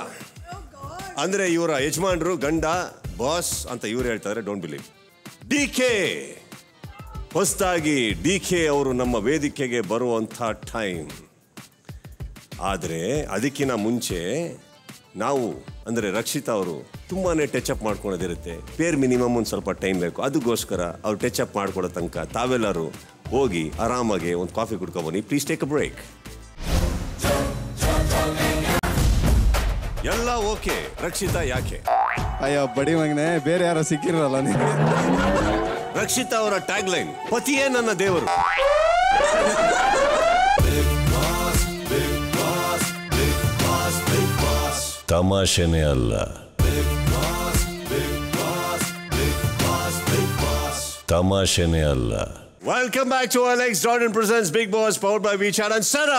ಅಂದರೆ ಇವರ ಯಜಮಾನ್ರು, ಗಂಡ, ಬಾಸ್ ಅಂತ ಇವ್ರು ಹೇಳ್ತಾರೆ ಡೋಂಟ್ ಬಿಲೀವ್ ಡಿ ಕೆ. ಹೊಸದಾಗಿ ಡಿ ಕೆ ಅವರು ನಮ್ಮ ವೇದಿಕೆಗೆ ಬರುವಂಥ ಟೈಮ್ ಆದರೆ ಅದಕ್ಕಿಂತ ಮುಂಚೆ ನಾವು ಅಂದರೆ ರಕ್ಷಿತಾ ಅವರು ತುಂಬಾ ಟಚ್ ಅಪ್ ಮಾಡ್ಕೊಳೋದಿರುತ್ತೆ. ಪೇರ್ ಮಿನಿಮಮ್ ಒಂದು ಸ್ವಲ್ಪ ಟೈಮ್ ಬೇಕು. ಅದಕ್ಕೋಸ್ಕರ ಅವ್ರು ಟಚ್ ಅಪ್ ಮಾಡ್ಕೊಡೋ ತನಕ ತಾವೆಲ್ಲರೂ ಹೋಗಿ ಆರಾಮಾಗಿ ಒಂದು ಕಾಫಿ ಕುಡ್ಕೊಬನ್ನಿ. ಪ್ಲೀಸ್ ಟೇಕ್ ಅ ಬ್ರೇಕ್ ಎಲ್ಲ ಓಕೆ ರಕ್ಷಿತಾ ಯಾಕೆ? ಅಯ್ಯೋ ಬಡಿ ಮಗನೆ ಬೇರೆ ಯಾರೋ ಸಿಕ್ಕಿರಲ್ಲ ನೀವು ರಕ್ಷಿತಾ ಅವರ ಟ್ಯಾಗ್ ಲೈನ್ ಪತಿಯೇ ನನ್ನ ದೇವರು. ತಮಾಷೆನೇ ಅಲ್ಲ. ತಮಾಷೆನೇ ಅಲ್ಲ. Welcome back to Alex dot Presents Bigg Boss powered by ವಿಚಾರ್ and ಸರ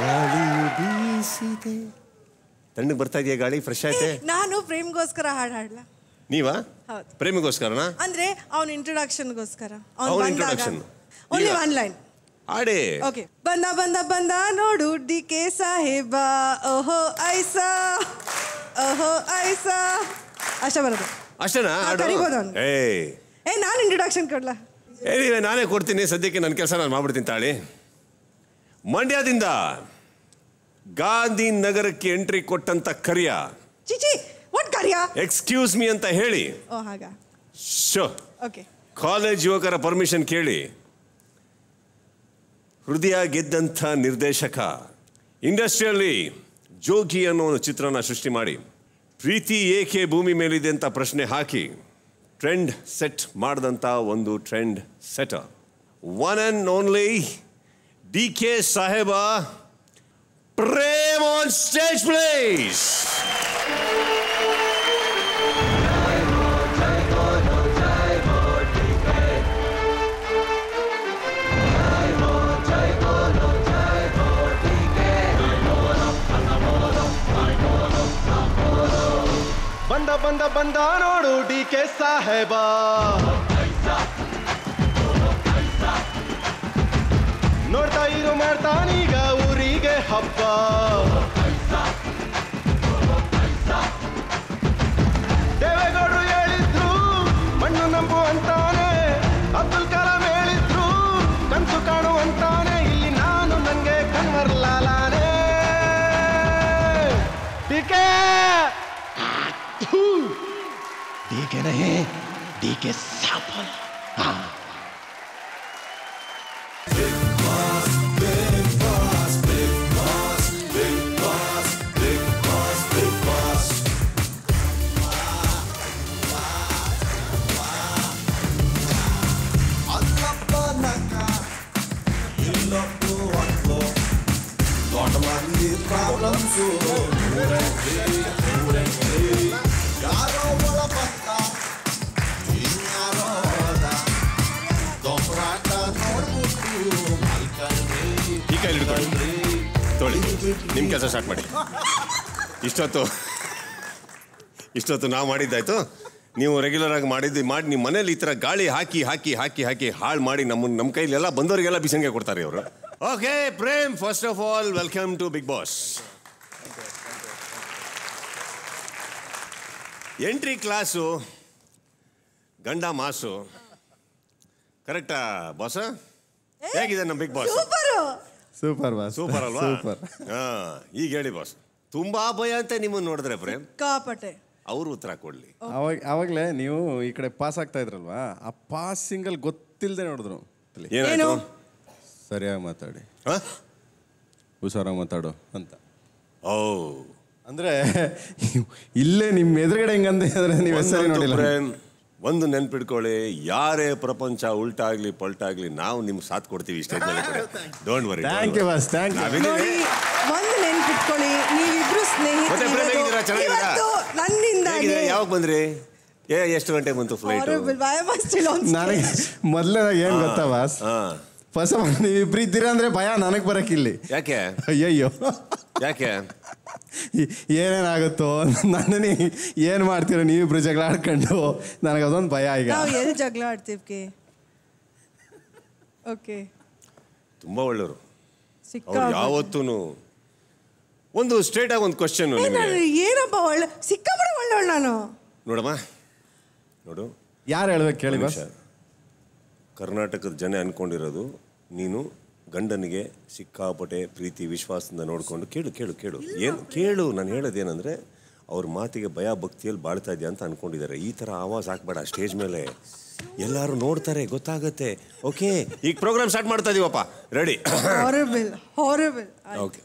ಗಾಳಿಯು ಬೀಸಿದೆ ತಣ್ಣಗೆ ಬರ್ತಾ ಇದೆಯಾ ಗಾಳಿ? ಫ್ರೆಶ್ ಆಯ್ತೆ? ನಾನು ಪ್ರೇಮ್ಗೋಸ್ಕರ ಹಾಡು ಹಾಡ್ಲ. ನೀವಾ? ಹೌದು. ಪ್ರೇಮಿಗೋಸ್ಕರನಾ? ಅಂದ್ರೆ ಅವನ ಇಂಟ್ರೊಡಕ್ಷನ್ಗೋಸ್ಕರ ಗೋಸ್ಕರ. ಅವ್ನು introduction. ಓನ್ಲಿ? ಒನ್ ಲೈನ್ ಆಡಿ ಓಕೆ ಬಂದ ಬಂದ ಬಂದ ನೋಡು ಡಿ ಕೆ ಸಾಹೇಬ. ಓಹೋ ಐಸಾ. ಓಹೋ ಐಸಾ. ಅಷ್ಟೇ ಬರೋದು. ಅಷ್ಟೇನಾ. ಏಯ್ ಏ. ನಾನು ಇಂಟ್ರೊಡಕ್ಷನ್ ಕೊಡ್ಲಾ. ಏನಿವೆ ನಾನೇ ಕೊಡ್ತೀನಿ. ಸದ್ಯಕ್ಕೆ ನನ್ನ ಕೆಲಸ ನಾನು ಮಾಡ್ಬಿಡ್ತೀನಿ ತಾಳಿ. ಮಂಡ್ಯದಿಂದ ಗಾಂಧಿ ನಗರಕ್ಕೆ ಎಂಟ್ರಿ ಕೊಟ್ಟಂತ ಕರಿಯ. ಚಿಚಿ ವಾಟ್ ಕರಿಯ? ಎಕ್ಸ್ಕ್ಯೂಸ್ ಮೀ ಅಂತ ಹೇಳಿ. ಓ ಹಾಗಾ? ಶೋ ಓಕೆ ಕಾಲೇಜ್ ಯುವಕರ ಪರ್ಮಿಷನ್ ಕೇಳಿ. ಹೃದಯ ಗೆದ್ದಂಥ ನಿರ್ದೇಶಕ, ಇಂಡಸ್ಟ್ರಿಯಲ್ಲಿ ಜೋಗಿ ಅನ್ನೋ ಒಂದು ಚಿತ್ರನ ಸೃಷ್ಟಿ ಮಾಡಿ, ಪ್ರೀತಿ ಏಕೆ ಭೂಮಿ ಮೇಲಿದೆ ಅಂತ ಪ್ರಶ್ನೆ ಹಾಕಿ ಟ್ರೆಂಡ್ ಸೆಟ್ ಮಾಡಿದಂಥ ಒಂದು trend setter one and only D K Saheb, Prem on stage place ಬಂದ ಬಂದ ನೋಡು ಡಿ ಕೆ ಸಾಹೇಬ. ನೋಡ್ತಾ ಇರು ಮಾಡ್ತಾನೀಗ ಊರಿಗೆ ಹಬ್ಬ. えー、リケ ನಿಮ್ಮ ಕೆಲಸ ಸ್ಟಾರ್ಟ್ ಮಾಡಿ. ಇಷ್ಟೊತ್ತು ಇಷ್ಟೊತ್ತು ನಾವು ಮಾಡಿದ್ದಾಯ್ತು. ನೀವು ರೆಗ್ಯುಲರ್ ಆಗಿ ಮಾಡಿದ್ದು ಮಾಡಿ ನಿಮ್ಮ ಮನೇಲಿ ಈ ಥರ ಗಾಳಿ ಹಾಕಿ ಹಾಕಿ ಹಾಕಿ ಹಾಕಿ ಹಾಳು ಮಾಡಿ ನಮ್ಮ ನಮ್ಮ ಕೈಲೆಲ್ಲ ಬಂದವರಿಗೆಲ್ಲ ಬಿಸಂಗೆ ಕೊಡ್ತಾರೆ ಅವರು okay Prem first of all welcome to Bigg Boss entry class ಗಂಡ ಮಾಸು. ಕರೆಕ್ಟಾ ಬಾಸ ಹೇಗಿದೆ ನಮ್ಮ Bigg Boss super boss super ಅಲ್ವಾ? ಸೂಪರ್. ಹಾ ಈಗ ಹೇಳಿ ಬಾಸ್ ತುಂಬಾ ಭಯ ಅಂತ ನಿಮ್ಮನ್ನ ನೋಡಿದ್ರೆ ಪ್ರೇಮ್. ಕಾಪಟೆ ಅವರು ಉತ್ತರ ಕೊಡ್ಲಿ. ಅವಾಗ ಅವಾಗಲೇ ನೀವು ಈ ಕಡೆ ಪಾಸ್ ಆಗ್ತಾ ಇದ್ರಲ್ವಾ? ಆ ಪಾಸಿಂಗಲ್ಲಿ ಗೊತ್ತಿಲ್ಲದೆ ನೋಡಿದ್ರು. ಏನು? ಸರಿಯಾಗಿ ಮಾತಾಡಿ. ಹುಷಾರಾಗಿ ಮಾತಾಡು ಅಂತ. ಓ. ಅಂದ್ರೆ ಇಲ್ಲೇ ನಿಮ್ಮ ಎದುರುಗಡೆ ಹೆಂಗಂದೆ ಅಂದ್ರೆ ನೀವು ಹೆಸರು ನೋಡಿಲ್ಲ. ಪ್ರೇಮ್. ಒಂದು ನೆನ್ಪಿಟ್ಕೊಳ್ಳಿ ಯಾರೇ ಪ್ರಪಂಚ ಉಲ್ಟಾಗ್ಲಿ ಪಲ್ಟಾಗ್ಲಿ ನಾವು ನಿಮ್ಗೆ ಸಾಥ್ ಕೊಡ್ತೀವಿ ಇಷ್ಟೇ don't worry thank you boss thank you ನೋಡಿ ಒಂದು ನೆನ್ಪಿಟ್ಕೊಳ್ಳಿ ನೀವಿಬ್ರು? ಸ್ನೇಹಿತರು? ಇವತ್ತು ಯಾವಾಗ ಬಂದ್ರಿ? ಏ ಎಷ್ಟು ಗಂಟೆ ಬಂತು ಫ್ಲೈಟ್ ನನಗೆ ಮೊದಲನೇದಾಗ ಏನು ಗೊತ್ತಾ ಬಾಸ್ ಫಸ್ಟ್ ನೀವು ಇಬ್ರು ಇದ್ದೀರಾ ಅಂದ್ರೆ ಭಯ ನನಗೆ ಬರಕ್ಕಿಲ್ಲಿ. ಯಾಕೆ? ಅಯ್ಯಯ್ಯೋ. ಯಾಕೆ? ಏನೇನಾಗುತ್ತೋ ನನ್ನ ಏನು ಮಾಡ್ತೀರೋ ನೀವಿಬ್ರು ಜಗಳ ಆಡ್ಕೊಂಡು ನನಗೆ ಅದೊಂದು ಭಯ ಈಗ. ನಾವು ಎಲ್ಲಿ ಜಗಳ ಆಡ್ತೀವಿ ಓಕೆ. ತುಂಬಾ ಒಳ್ಳೆಯವರು ಅವ್ರು ಯಾವತ್ತೂ ಒಂದು ಸ್ಟ್ರೇಟ್ ಆಗಿ ಒಂದು ಕ್ವಶನ್ ಏನಪ್ಪ ಒಳ್ಳೆ ಸಿಕ್ಕಾಪಟ್ಟೆ ಒಳ್ಳೆ ನಾನು. ನೋಡಮ್ಮ. ನೋಡು. ಯಾರು ಹೇಳ್ಬೇಕು ಕೇಳಿ ನಿಮಿಷ. ಕರ್ನಾಟಕದ ಜನ ಅನ್ಕೊಂಡಿರೋದು ನೀನು ಗಂಡನಿಗೆ ಸಿಕ್ಕಾಪಟ್ಟೆ ಪ್ರೀತಿ ವಿಶ್ವಾಸದಿಂದ ನೋಡಿಕೊಂಡು ಕೇಳು ಕೇಳು ಕೇಳು. ಏನು ಕೇಳು ನಾನು ಹೇಳೋದೇನಂದರೆ ಅವ್ರ ಮಾತಿಗೆ ಭಯ ಭಕ್ತಿಯಲ್ಲಿ ಬಾಳ್ತಾ ಇದೆಯಾ ಅಂತ ಅನ್ಕೊಂಡಿದ್ದಾರೆ. ಈ ಥರ ಆವಾಜ್ ಹಾಕ್ಬೇಡ ಸ್ಟೇಜ್ ಮೇಲೆ. ಎಲ್ಲರೂ ನೋಡ್ತಾರೆ ಗೊತ್ತಾಗತ್ತೆ. ಓಕೆ ಈಗ ಪ್ರೋಗ್ರಾಮ್ ಸ್ಟಾರ್ಟ್ ಮಾಡ್ತಾ ಇದೀವಪ್ಪ. ರೆಡಿ. ಓಕೆ.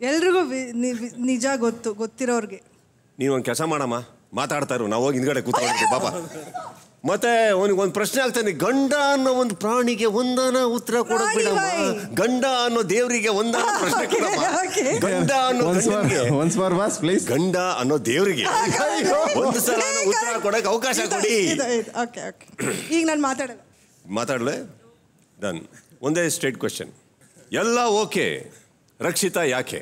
ಎಲ್ರಿಗೂ ನಿಜ ಗೊತ್ತು ಗೊತ್ತಿರೋರಿಗೆ. ನೀನು ಒಂದು ಕೆಲಸ ಮಾಡಮ್ಮ. ಮಾತಾಡ್ತಾರು ನಾವು ಹೋಗಿ ಹಿಂದ್ಗಡೆ ಕೂತ್ಕೊಂಡಿದ್ದೀವಿ ಪಾಪ ಮತ್ತೆ ಅವನಿಗೆ ಒಂದು ಪ್ರಶ್ನೆ ಆಗ್ತಾನೆ ಗಂಡ ಅನ್ನೋ ಒಂದು ಪ್ರಾಣಿಗೆ ಒಂದನ ಉತ್ತರ ಕೊಡಕ್ ಬಿಡಮ್ಮ. ಗಂಡ ಅನ್ನೋ ದೇವರಿಗೆ ಒಂದನ ಪ್ರಶ್ನೆ ಗಂಡ ಅನ್ನೋ ಪ್ಲೀಸ್. ಗಂಡ ಅನ್ನೋ ದೇವರಿಗೆ ಒಂದು ಸಲ ಉತ್ತರ ಕೊಡಕ್ ಅವಕಾಶ ಕೊಡಿ. ಓಕೆ ಓಕೆ ಈಗ ನಾನು ಮಾತಾಡಲ್ಲ ಮಾತಾಡಲೆ? ಡನ್ ಒಂದೇ ಸ್ಟ್ರೇಟ್ ಕ್ವಶನ್ ಎಲ್ಲ ಓಕೆ ರಕ್ಷಿತಾ ಯಾಕೆ?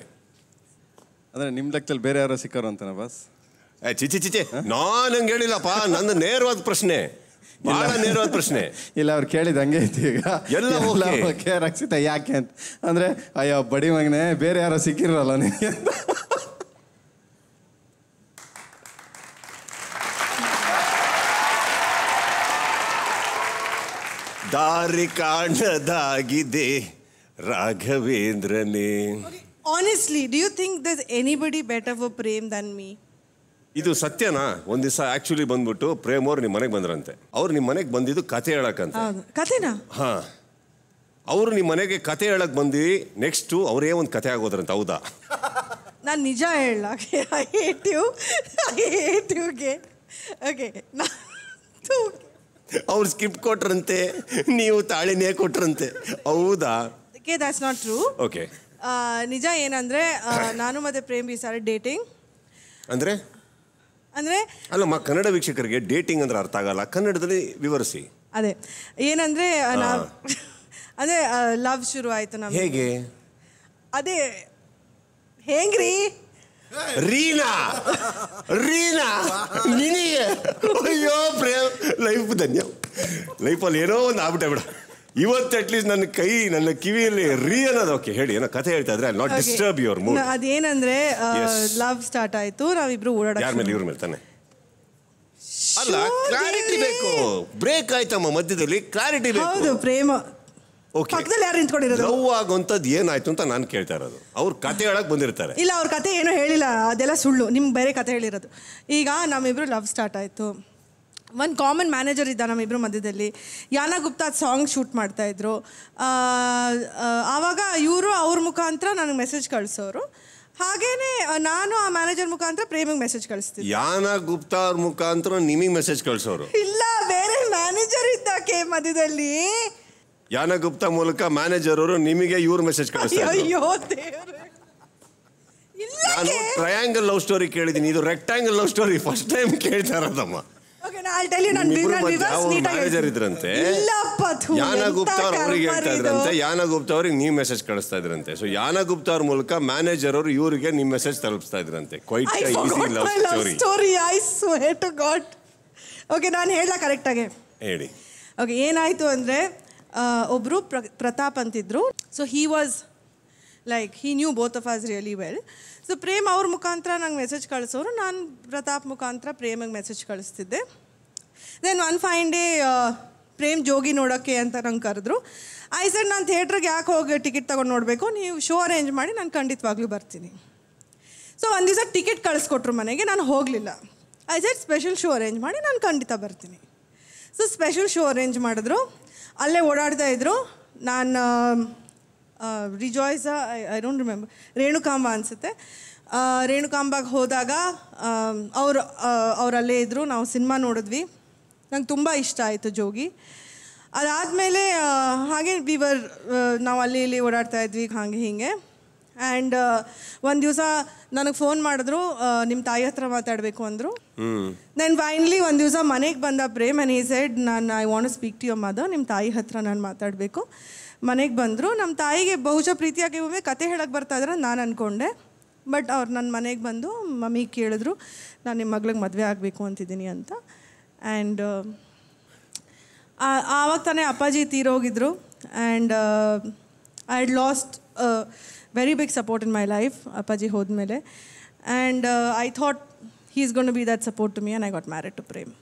ಅಂದ್ರೆ ನಿಮ್ಮ ಲೆಕ್ಕದಲ್ಲಿ ಬೇರೆ ಯಾರೋ ಸಿಕ್ಕಾರು ಅಂತಾನೆ ಬಾಸ್ ಚಿಚಿ ಚಿಚಿ ನಾನು ಹಂಗೆ ಹೇಳಿಲ್ಲಪ್ಪ ನಂದು ನೇರವಾದ ಪ್ರಶ್ನೆ. ಬಹಳ ನೇರವಾದ ಪ್ರಶ್ನೆ. ಇಲ್ಲ ಅವ್ರು ಕೇಳಿದ ಹಂಗೆ ಐತಿ ಈಗ. ಎಲ್ಲ ರಕ್ಷಿತ ಯಾಕೆ ಅಂತ. ಅಂದ್ರೆ ಅಯ್ಯೋ ಬಡಿ ಮಗನೆ ಬೇರೆ ಯಾರೋ ಸಿಕ್ಕಿರಲ್ಲ ನಿನಗೆ ದಾರಿ ಕಾಣದಾಗಿದೆ ರಾಘವೇಂದ್ರನೇ. Honestly do you think there's anybody better for Prem than me ಇದು ಸತ್ಯನಾ? ಒಂದ್ ದಿವಸ ಆಕ್ಚುಲಿ ಬಂದ್ಬಿಟ್ಟು ಪ್ರೇಮ್ ಅವ್ರು ನಿಮ್ಮ ಮನೆಗೆ ಬಂದ್ರಂತೆ. ಅವ್ರು ನಿಮ್ಮ ಮನೆಗೆ ಬಂದಿದ್ದು ಕತೆ ಹೇಳಕ್ಕಂತ. ಕಥೆನಾ? ಹಾ. ಅವರು ನಿಮ್ಮ ಮನೆಗೆ ಕತೆ ಹೇಳಕ್ ಬಂದಿ ನೆಕ್ಸ್ಟ್ ಅವರೇ ಒಂದು ಕತೆ ಆಗೋದ್ರಂತ ಹೌದಾ? ನಾನು ನಿಜ ಹೇಳಕ್ಕೆ ಅವ್ರು ಸ್ಕಿಪ್ ಕೊಟ್ರಂತೆ ನೀವು ತಾಳಿನೇ ಕೊಟ್ರಂತೆ. ಹೌದಾ? Okay that's not true okay ನಿಜ ಏನಂದ್ರೆ ನಾನು ಮತ್ತೆ ಪ್ರೇಮ್ ಬಿ ಸಾರಿ ಡೇಟಿಂಗ್ ಅಂದ್ರೆ? ಅಂದರೆ ಅಲ್ಲಮ್ಮ ಕನ್ನಡ ವೀಕ್ಷಕರಿಗೆ ಡೇಟಿಂಗ್ ಅಂದ್ರೆ ಅರ್ಥ ಆಗಲ್ಲ. ಕನ್ನಡದಲ್ಲಿ ವಿವರಿಸಿ. ಅದೇ. ಏನಂದ್ರೆ ನಾವು ಅದೇ ಲವ್ ಶುರು ಆಯ್ತು ನಮ್ಗೆ ಹೇಗೆ? ಅದೇ ಹೆಂಗ್ರಿ? ರೀನಾ ರೀನಾ ನಿನಗೆ. ಅಯ್ಯೋ ಪ್ರೇಮ್ ಲೈಫ್ ಧನ್ಯ. ಲೈಫಲ್ಲಿ ಏನೋ ಒಂದು ಆಗ್ಬಿಟ್ಟೆ ಬಿಡ. ಇವತ್ತು ಅಟ್ಲೀಸ್ಟ್ ನನ್ನ ಕೈ ನನ್ನ ಕಿವಿಯಲ್ಲಿ ರೀ ಅನ್ನೋದು ಓಕೆ ಹೇಳಿ ಏನೋ ಕಥೆ ಹೇಳ್ತಾ ಇದ್ರೆ ನಾಟ್ ಡಿಸ್ಟರ್ಬ್ ಯುವರ್ ಮೂಡ್ ಅದೇನಂದ್ರೆ ಲವ್ ಸ್ಟಾರ್ಟ್ ಆಯ್ತು ನಾವಿಬ್ರು ಯಾರ ಓಡಾಡಕ್ ಮೇಲೆ ಇವ್ರ ಮೇಲೆ ತಾನೆ? ಅಲ್ಲ ಕ್ಲಾರಿಟಿ ಬೇಕು. ಬ್ರೇಕ್ ಆಯ್ತಮ್ಮ ಮಧ್ಯದಲ್ಲಿ ಕ್ಲಾರಿಟಿ ಹೌದು ಪ್ರೇಮ. ಓಕೆ ಪಕ್ಕದಲ್ಲಿ ಯಾರು ನಿಂತ್ಕೊಂಡಿರೋದು? ಲವ್ ಆಗುವಂಥದ್ದು ಏನಾಯ್ತು ಅಂತ ನಾನು ಕೇಳ್ತಾ ಇರೋದು. ಅವ್ರ ಕತೆ ಹೇಳಕ್ ಬಂದಿರ್ತಾರೆ. ಇಲ್ಲ ಅವ್ರ ಕತೆ ಏನೂ ಹೇಳಿಲ್ಲ ಅದೆಲ್ಲ ಸುಳ್ಳು. ನಿಮ್ಗೆ ಬೇರೆ ಕತೆ ಹೇಳಿರೋದು. ಈಗ ನಮ್ಮಿಬ್ರು ಲವ್ ಸ್ಟಾರ್ಟ್ ಆಯಿತು. ಒಂದು ಕಾಮನ್ ಮ್ಯಾನೇಜರ್ ಇದ್ದ ನಮ್ಮಿಬ್ಬರು ಮಧ್ಯದಲ್ಲಿ. ಯಾನ ಗುಪ್ತಾ ಸಾಂಗ್ ಶೂಟ್ ಮಾಡ್ತಾಯಿದ್ರು ಆವಾಗ ಇವರು ಅವ್ರ ಮುಖಾಂತರ ನನಗೆ ಮೆಸೇಜ್ ಕಳಿಸೋರು. ಹಾಗೇನೆ ನಾನು ಆ ಮ್ಯಾನೇಜರ್ ಮುಖಾಂತರ ಪ್ರೇಮಿಗೆ ಮೆಸೇಜ್ ಕಳಿಸ್ತೀನಿ ಯಾನ ಗುಪ್ತಾ ಅವ್ರ ಮುಖಾಂತರ ನಿಮಗೆ ಮೆಸೇಜ್ ಕಳ್ಸೋರು. ಇಲ್ಲ ಬೇರೆ ಮ್ಯಾನೇಜರ್ ಇದ್ದ ಕೆ ಮಧ್ಯದಲ್ಲಿ. ಯಾನ ಗುಪ್ತಾ ಮೂಲಕ ಮ್ಯಾನೇಜರ್ ಅವರು ನಿಮಗೆ ಇವ್ರ ಮೆಸೇಜ್ ಕಳಿಸ್ತಾರೆ. ಅಯ್ಯೋ ದೇವ್ರೆ. ನಾನು ಟ್ರಯಾಂಗಲ್ ಲವ್ ಸ್ಟೋರಿ ಕೇಳಿದ್ದೀನಿ ಇದು rectangle love story first time ಕೇಳ್ತಾ ಇರೋದಮ್ಮ. ಓಕೆ ನಾ ಟೆಲ್ ಯು ನಾನು ರಿವರ್ಸ್ ಅವ್ರು ನೀಟಾಗಿ ಇದ್ರಂತೆ. ಇಲ್ಲಪ್ಪ ಥು, ಯಾನ ಗುಪ್ತಾ ಅವ್ರು ಅವ್ರಿಗೆ ಹೇಳ್ತಾ ಇದ್ರಂತೆ. ಯಾನ ಗುಪ್ತಾ ಅವ್ರಿಗೆ ನೀವು ಮೆಸೇಜ್ ಕಳಿಸ್ತಾ ಇದ್ರಂತೆ. ಸೊ ಯಾನ ಗುಪ್ತಾ ಅವ್ರ ಮೂಲಕ ಮ್ಯಾನೇಜರ್ ಅವರು ಇವರಿಗೆ ನಿಮ್ಮ ಮೆಸೇಜ್ ತಲುಪಿಸ್ತಾ ಇದ್ರಂತೆ. Quite easy love story story. I swear to God. Okay ನಾನು ಹೇಳ ಕರೆಕ್ಟಾಗಿ ಹೇಳಿ. ಓಕೆ ಏನಾಯ್ತು ಅಂದ್ರೆ ಒಬ್ಬರು ಪ್ರ ಪ್ರತಾಪ್ ಅಂತಿದ್ರು. So he was like he knew both of us really well so Prem ಅವ್ರ ಮುಖಾಂತರ ನಂಗೆ ಮೆಸೇಜ್ ಕಳಿಸೋರು. ನಾನು ಪ್ರತಾಪ್ ಮುಖಾಂತರ ಪ್ರೇಮಿಗೆ message ಕಳಿಸ್ತಿದ್ದೆ. Then one fine day Prem Jogi ನೋಡೋಕ್ಕೆ ಅಂತ ನಂಗೆ ಕರೆದ್ರು. ಐ ಸರ್ ನಾನು ಥಿಯೇಟ್ರಿಗೆ ಯಾಕೆ ಹೋಗಿ ಟಿಕೆಟ್ ತೊಗೊಂಡು ನೋಡಬೇಕು? ನೀವು ಶೋ ಅರೇಂಜ್ ಮಾಡಿ ನಾನು ಖಂಡಿತವಾಗ್ಲೂ ಬರ್ತೀನಿ. ಸೊ ಒಂದು ದಿವಸ ಟಿಕೆಟ್ ಕಳಿಸ್ಕೊಟ್ರು ಮನೆಗೆ. ನಾನು ಹೋಗಲಿಲ್ಲ. I sir special show arrange ಮಾಡಿ ನಾನು ಖಂಡಿತ ಬರ್ತೀನಿ. ಸೊ ಸ್ಪೆಷಲ್ ಶೋ ಅರೇಂಜ್ ಮಾಡಿದ್ರು. ಅಲ್ಲೇ ಓಡಾಡ್ತಾ ಇದ್ದರು ನಾನು rejoice I don't remember Renukamba ಅನಿಸುತ್ತೆ. ರೇಣುಕಾಂಬಾಗೆ ಹೋದಾಗ ಅವರು ಅವರಲ್ಲೇ ಇದ್ದರು ನಾವು ಸಿನಿಮಾ ನೋಡಿದ್ವಿ. ನಂಗೆ ತುಂಬ ಇಷ್ಟ ಆಯಿತು ಜೋಗಿ. ಅದಾದಮೇಲೆ ಹಾಗೆ ವಿವರ್ ನಾವು ಅಲ್ಲಿ ಇಲ್ಲಿ ಓಡಾಡ್ತಾ ಇದ್ವಿ ಹಾಗೆ ಹೀಗೆ. ಆ್ಯಂಡ್ ಒಂದು ದಿವಸ ನನಗೆ ಫೋನ್ ಮಾಡಿದ್ರು ನಿಮ್ಮ ತಾಯಿ ಹತ್ರ ಮಾತಾಡಬೇಕು ಅಂದರು. ನಾನು ದೆನ್ ಫೈನಲಿ ಒಂದು ದಿವಸ ಮನೆಗೆ ಬಂದ ಪ್ರೇಮ್ ಆ್ಯಂಡ್ ಈ ಸೈಡ್ ನಾನು I want speak to your mother ನಿಮ್ಮ ತಾಯಿ ಹತ್ರ ನಾನು ಮಾತಾಡಬೇಕು. ಮನೆಗೆ ಬಂದರು. ನಮ್ಮ ತಾಯಿಗೆ ಬಹುಶಃ ಪ್ರೀತಿಯಾಗಿ ಒಮ್ಮೆ ಕತೆ ಹೇಳಕ್ಕೆ ಬರ್ತಾ ಇದ್ರೆ ನಾನು ಅಂದ್ಕೊಂಡೆ ಬಟ್ ಅವ್ರು ನನ್ನ ಮನೆಗೆ ಬಂದು, ಮಮ್ಮಿ ಕೇಳಿದ್ರು, ನಾನು ನಿಮ್ಮ ಮಗಳಿಗೆ ಮದುವೆ ಆಗಬೇಕು ಅಂತಿದ್ದೀನಿ ಅಂತ. ಆ್ಯಂಡ್ ಆವಾಗ ತಾನೇ ಅಪ್ಪಾಜಿ ತೀರೋಗಿದ್ರು. And I had lost very big support in my life ಅಪ್ಪಾಜಿ ಹೋದ್ಮೇಲೆ. And I thought he is gone be that support to me and I got married to Prem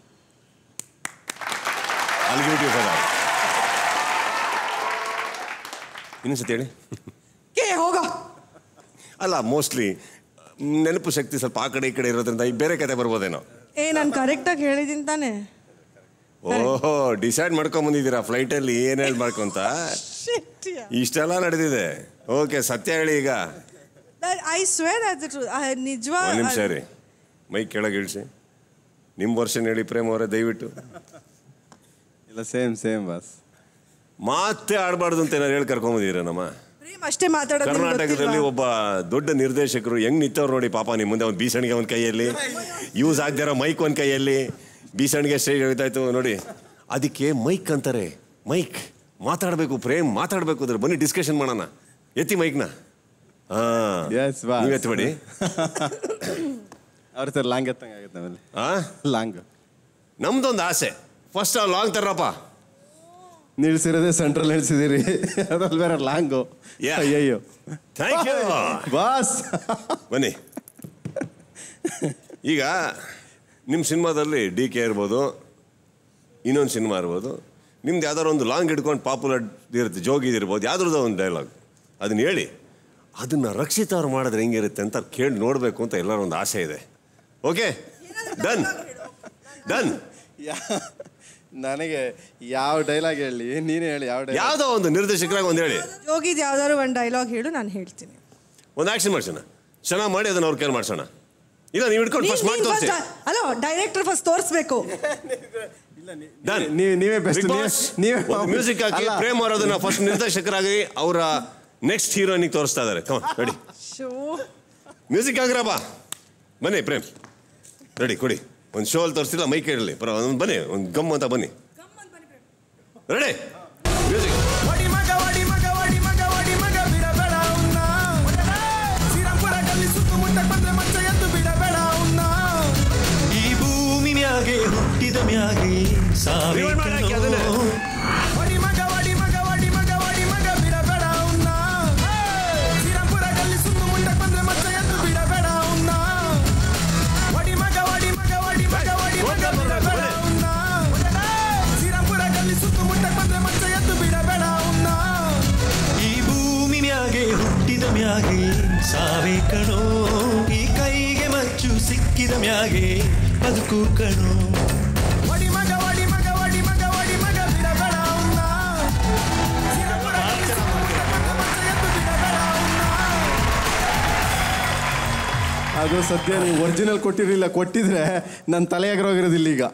ಇನ್ನೊಂದ್ಸತಿ ಹೇಳಿ. ಏ ಹೋಗ. ಅಲ್ಲ ಮೋಸ್ಟ್ಲಿ ನೆನಪು ಶಕ್ತಿ ಸ್ವಲ್ಪ ಆ ಕಡೆ ಈ ಕಡೆ ಇರೋದ್ರಿಂದ ಈ ಬೇರೆ ಕತೆ ಬರ್ಬೋದೇನೋ. ಏ ನಾನು ಕರೆಕ್ಟಾಗಿ ಹೇಳಿದ್ದೀನಿ ತಾನೇ. ಓಹೋ ಡಿಸೈಡ್ ಮಾಡ್ಕೊಂಡ್ ಬಂದಿದ್ದೀರಾ? ಫ್ಲೈಟಲ್ಲಿ ಏನ್ ಹೇಳಿ ಮಾಡ್ಕೊಂತ ಇಷ್ಟೆಲ್ಲ ನಡೆದಿದೆ. ಓಕೆ ಸತ್ಯ ಹೇಳಿ ಈಗ. ಐ ಸ್ವೇರ್ ನಿಜವಾಗ ನಿಮಿಷ ರೀ ಮೈ ಕೆಳಗೆ ಇಳಿಸಿ. ನಿಮ್ಮ ವರ್ಷನ್ ಹೇಳಿ ಪ್ರೇಮ್ ಅವರೇ ದಯವಿಟ್ಟು. ಇಲ್ಲ ಸೇಮ್ ಸೇಮ್ ಬಾಸ್ ಮಾತೇ ಆಡಬಾರ್ದು ಅಂತ ಏನಾರು ಹೇಳಿ ಕರ್ಕೊಂಬಂದಿದ್ದೀರ ನಮ್ಮ? ಪ್ರೇಮ್ ಅಷ್ಟೇ ಮಾತಾಡೋದು ನಿಮ್ಗೆ ಕರ್ನಾಟಕದಲ್ಲಿ ಒಬ್ಬ ದೊಡ್ಡ ನಿರ್ದೇಶಕರು ಹೆಂಗ್ ನಿಂತವ್ರು ನೋಡಿ ಪಾಪ ನಿಮ್ಮ ಮುಂದೆ ಒಂದು ಬೀಸಣಿಗೆ ಒಂದು ಕೈಯಲ್ಲಿ ಯೂಸ್ ಆಗದಿರೋ ಮೈಕ್ ಒಂದು ಕೈಯಲ್ಲಿ ಬೀಸಣಿಗೆ ಸ್ಟೇಜ್ ಹೇಳ್ತಾಯ್ತು ನೋಡಿ. ಅದಕ್ಕೆ ಮೈಕ್ ಅಂತಾರೆ. ಮೈಕ್. ಮಾತಾಡಬೇಕು ಪ್ರೇಮ್ ಮಾತಾಡಬೇಕು ಅದ್ರ ಬನ್ನಿ ಡಿಸ್ಕಷನ್ ಮಾಡೋಣ. ಎತ್ತಿ ಮೈಕ್ನ. ಹಾಂ. ನೀವು ಎತ್ತಬೇಡಿ ಅವ್ರ ಸರ್ ಲಾಂಗ್ ಎತ್ತಂಗೆ ಆಗುತ್ತೆ ಆ? ಲಾಂಗ್. ನಮ್ದೊಂದು ಆಸೆ. ಫಸ್ಟ್ ಆ ಲಾಂಗ್ ತರ್ರಪ್ಪ. ನಿಲ್ಸಿರೋದೇ ಸೆಂಟ್ರಲ್ ನಿಲ್ಸಿದಿರಿ. ಅದ್ರಲ್ಲಿ ಬೇರೆ ಲಾಂಗು. Yeah. ಅಯ್ಯಯ್ಯೋ. Thank you boss. ಬನ್ನಿ. ಈಗ ನಿಮ್ಮ ಸಿನಿಮಾದಲ್ಲಿ ಡಿ ಕೆ ಇರ್ಬೋದು ಇನ್ನೊಂದು ಸಿನಿಮಾ ಇರ್ಬೋದು ನಿಮ್ದು ಯಾವ್ದಾದ್ರು ಒಂದು ಲಾಂಗ್ ಹಿಡ್ಕೊಂಡು ಪಾಪ್ಯುಲರ್ ಇರುತ್ತೆ ಜೋಗಿ ಇರ್ಬೋದು ಯಾವ್ದ್ರದ್ದು ಒಂದು ಡೈಲಾಗ್ ಅದನ್ನ ಹೇಳಿ ಅದನ್ನ ರಕ್ಷಿತ ಅವ್ರು ಮಾಡಿದ್ರೆ ಹೆಂಗಿರುತ್ತೆ ಅಂತ ಕೇಳಿ ನೋಡಬೇಕು ಅಂತ ಎಲ್ಲರೂ ಒಂದು ಆಸೆ ಇದೆ. ಓಕೆ ಡನ್ ಡನ್ ನನಗೆ ಯಾವ ಡೈಲಾಗ್ ಹೇಳಿ ನೀನೇ ಹೇಳಿ ಯಾವ ಡೈಲಾಗ್ ಯಾವುದೋ ಒಂದು ನಿರ್ದೇಶಕರಾಗಿ ಒಂದು ಹೇಳಿ. ಜೋಗಿದ್ ಯಾವ್ದಾದ್ರು ಒಂದು ಡೈಲಾಗ್ ಹೇಳು ನಾನು ಹೇಳ್ತೀನಿ. ಒಂದು ಆಕ್ಷನ್ ಮಾಡ್ಸೋಣ. ಚೆನ್ನಾಗಿ ಮಾಡಿ ಅದನ್ನ ಅವ್ರ ಕೇರ್ ಮಾಡ್ಸೋಣ. ಇಲ್ಲ ನೀವು ಹಿಡ್ಕೊಂಡು ಫಸ್ಟ್ ಮಾಡಿ ತೋರಿಸಿ. ಅಲ್ಲ ಡೈರೆಕ್ಟರ್ ಫಸ್ಟ್ ತೋರಿಸ್ಬೇಕು. ನೀವೇ ನೀವೇ ಬೆಸ್ಟ್ ನೀವೇ ಮ್ಯೂಸಿಕ್ ಹಾಕಿ ಪ್ರೇಮ್ ಅವರು ಅದನ್ನ ಫಸ್ಟ್ ನಿರ್ದೇಶಕರಾಗಿ ಅವರ ನೆಕ್ಸ್ಟ್ ಹೀರೋನಿಗೆ ತೋರಿಸ್ತಾ ಇದ್ದಾರೆ ಕಮ ರೆಡಿ ಮ್ಯೂಸಿಕ್ ಹಾಕ್ರಪ್ಪ ಬನ್ನಿ ಪ್ರೇಮ್. ರೆಡಿ ಕೊಡಿ. ಒಂದು ಶೋ ಅಲ್ಲಿ ತೋರಿಸಿಲ್ಲ ಮೈಕ್ ಇರಲಿ. ಪರ ಒಂದು ಬನ್ನಿ ಒಂದು ಗಮ್ ಅಂತ ಬನ್ನಿ. ರೆಡಿ ಮ್ಯೂಸಿಕ್ ಈ ಭೂಮಿ ಮ್ಯಾಗೆ ಹುಟ್ಟಿದ ಮ್ಯಾಗೆ ಸಾವೇ ಮ್ಯಾಗೆ ಸಾವೇ ಕಣೋ ಈ ಕೈಗೆ ಮಚ್ಚು ಸಿಕ್ಕಿದ ಮ್ಯಾಗೆ ಬದುಕು ಕಣೋ. ಅದು ಸದ್ಯ ನೀವು ಒರಿಜಿನಲ್ ಕೊಟ್ಟಿರಲಿಲ್ಲ ಕೊಟ್ಟಿದ್ರೆ ನನ್ನ ತಲೆಯಾಗಿರೋಗಿರೋದಿಲ್ಲ ಈಗ.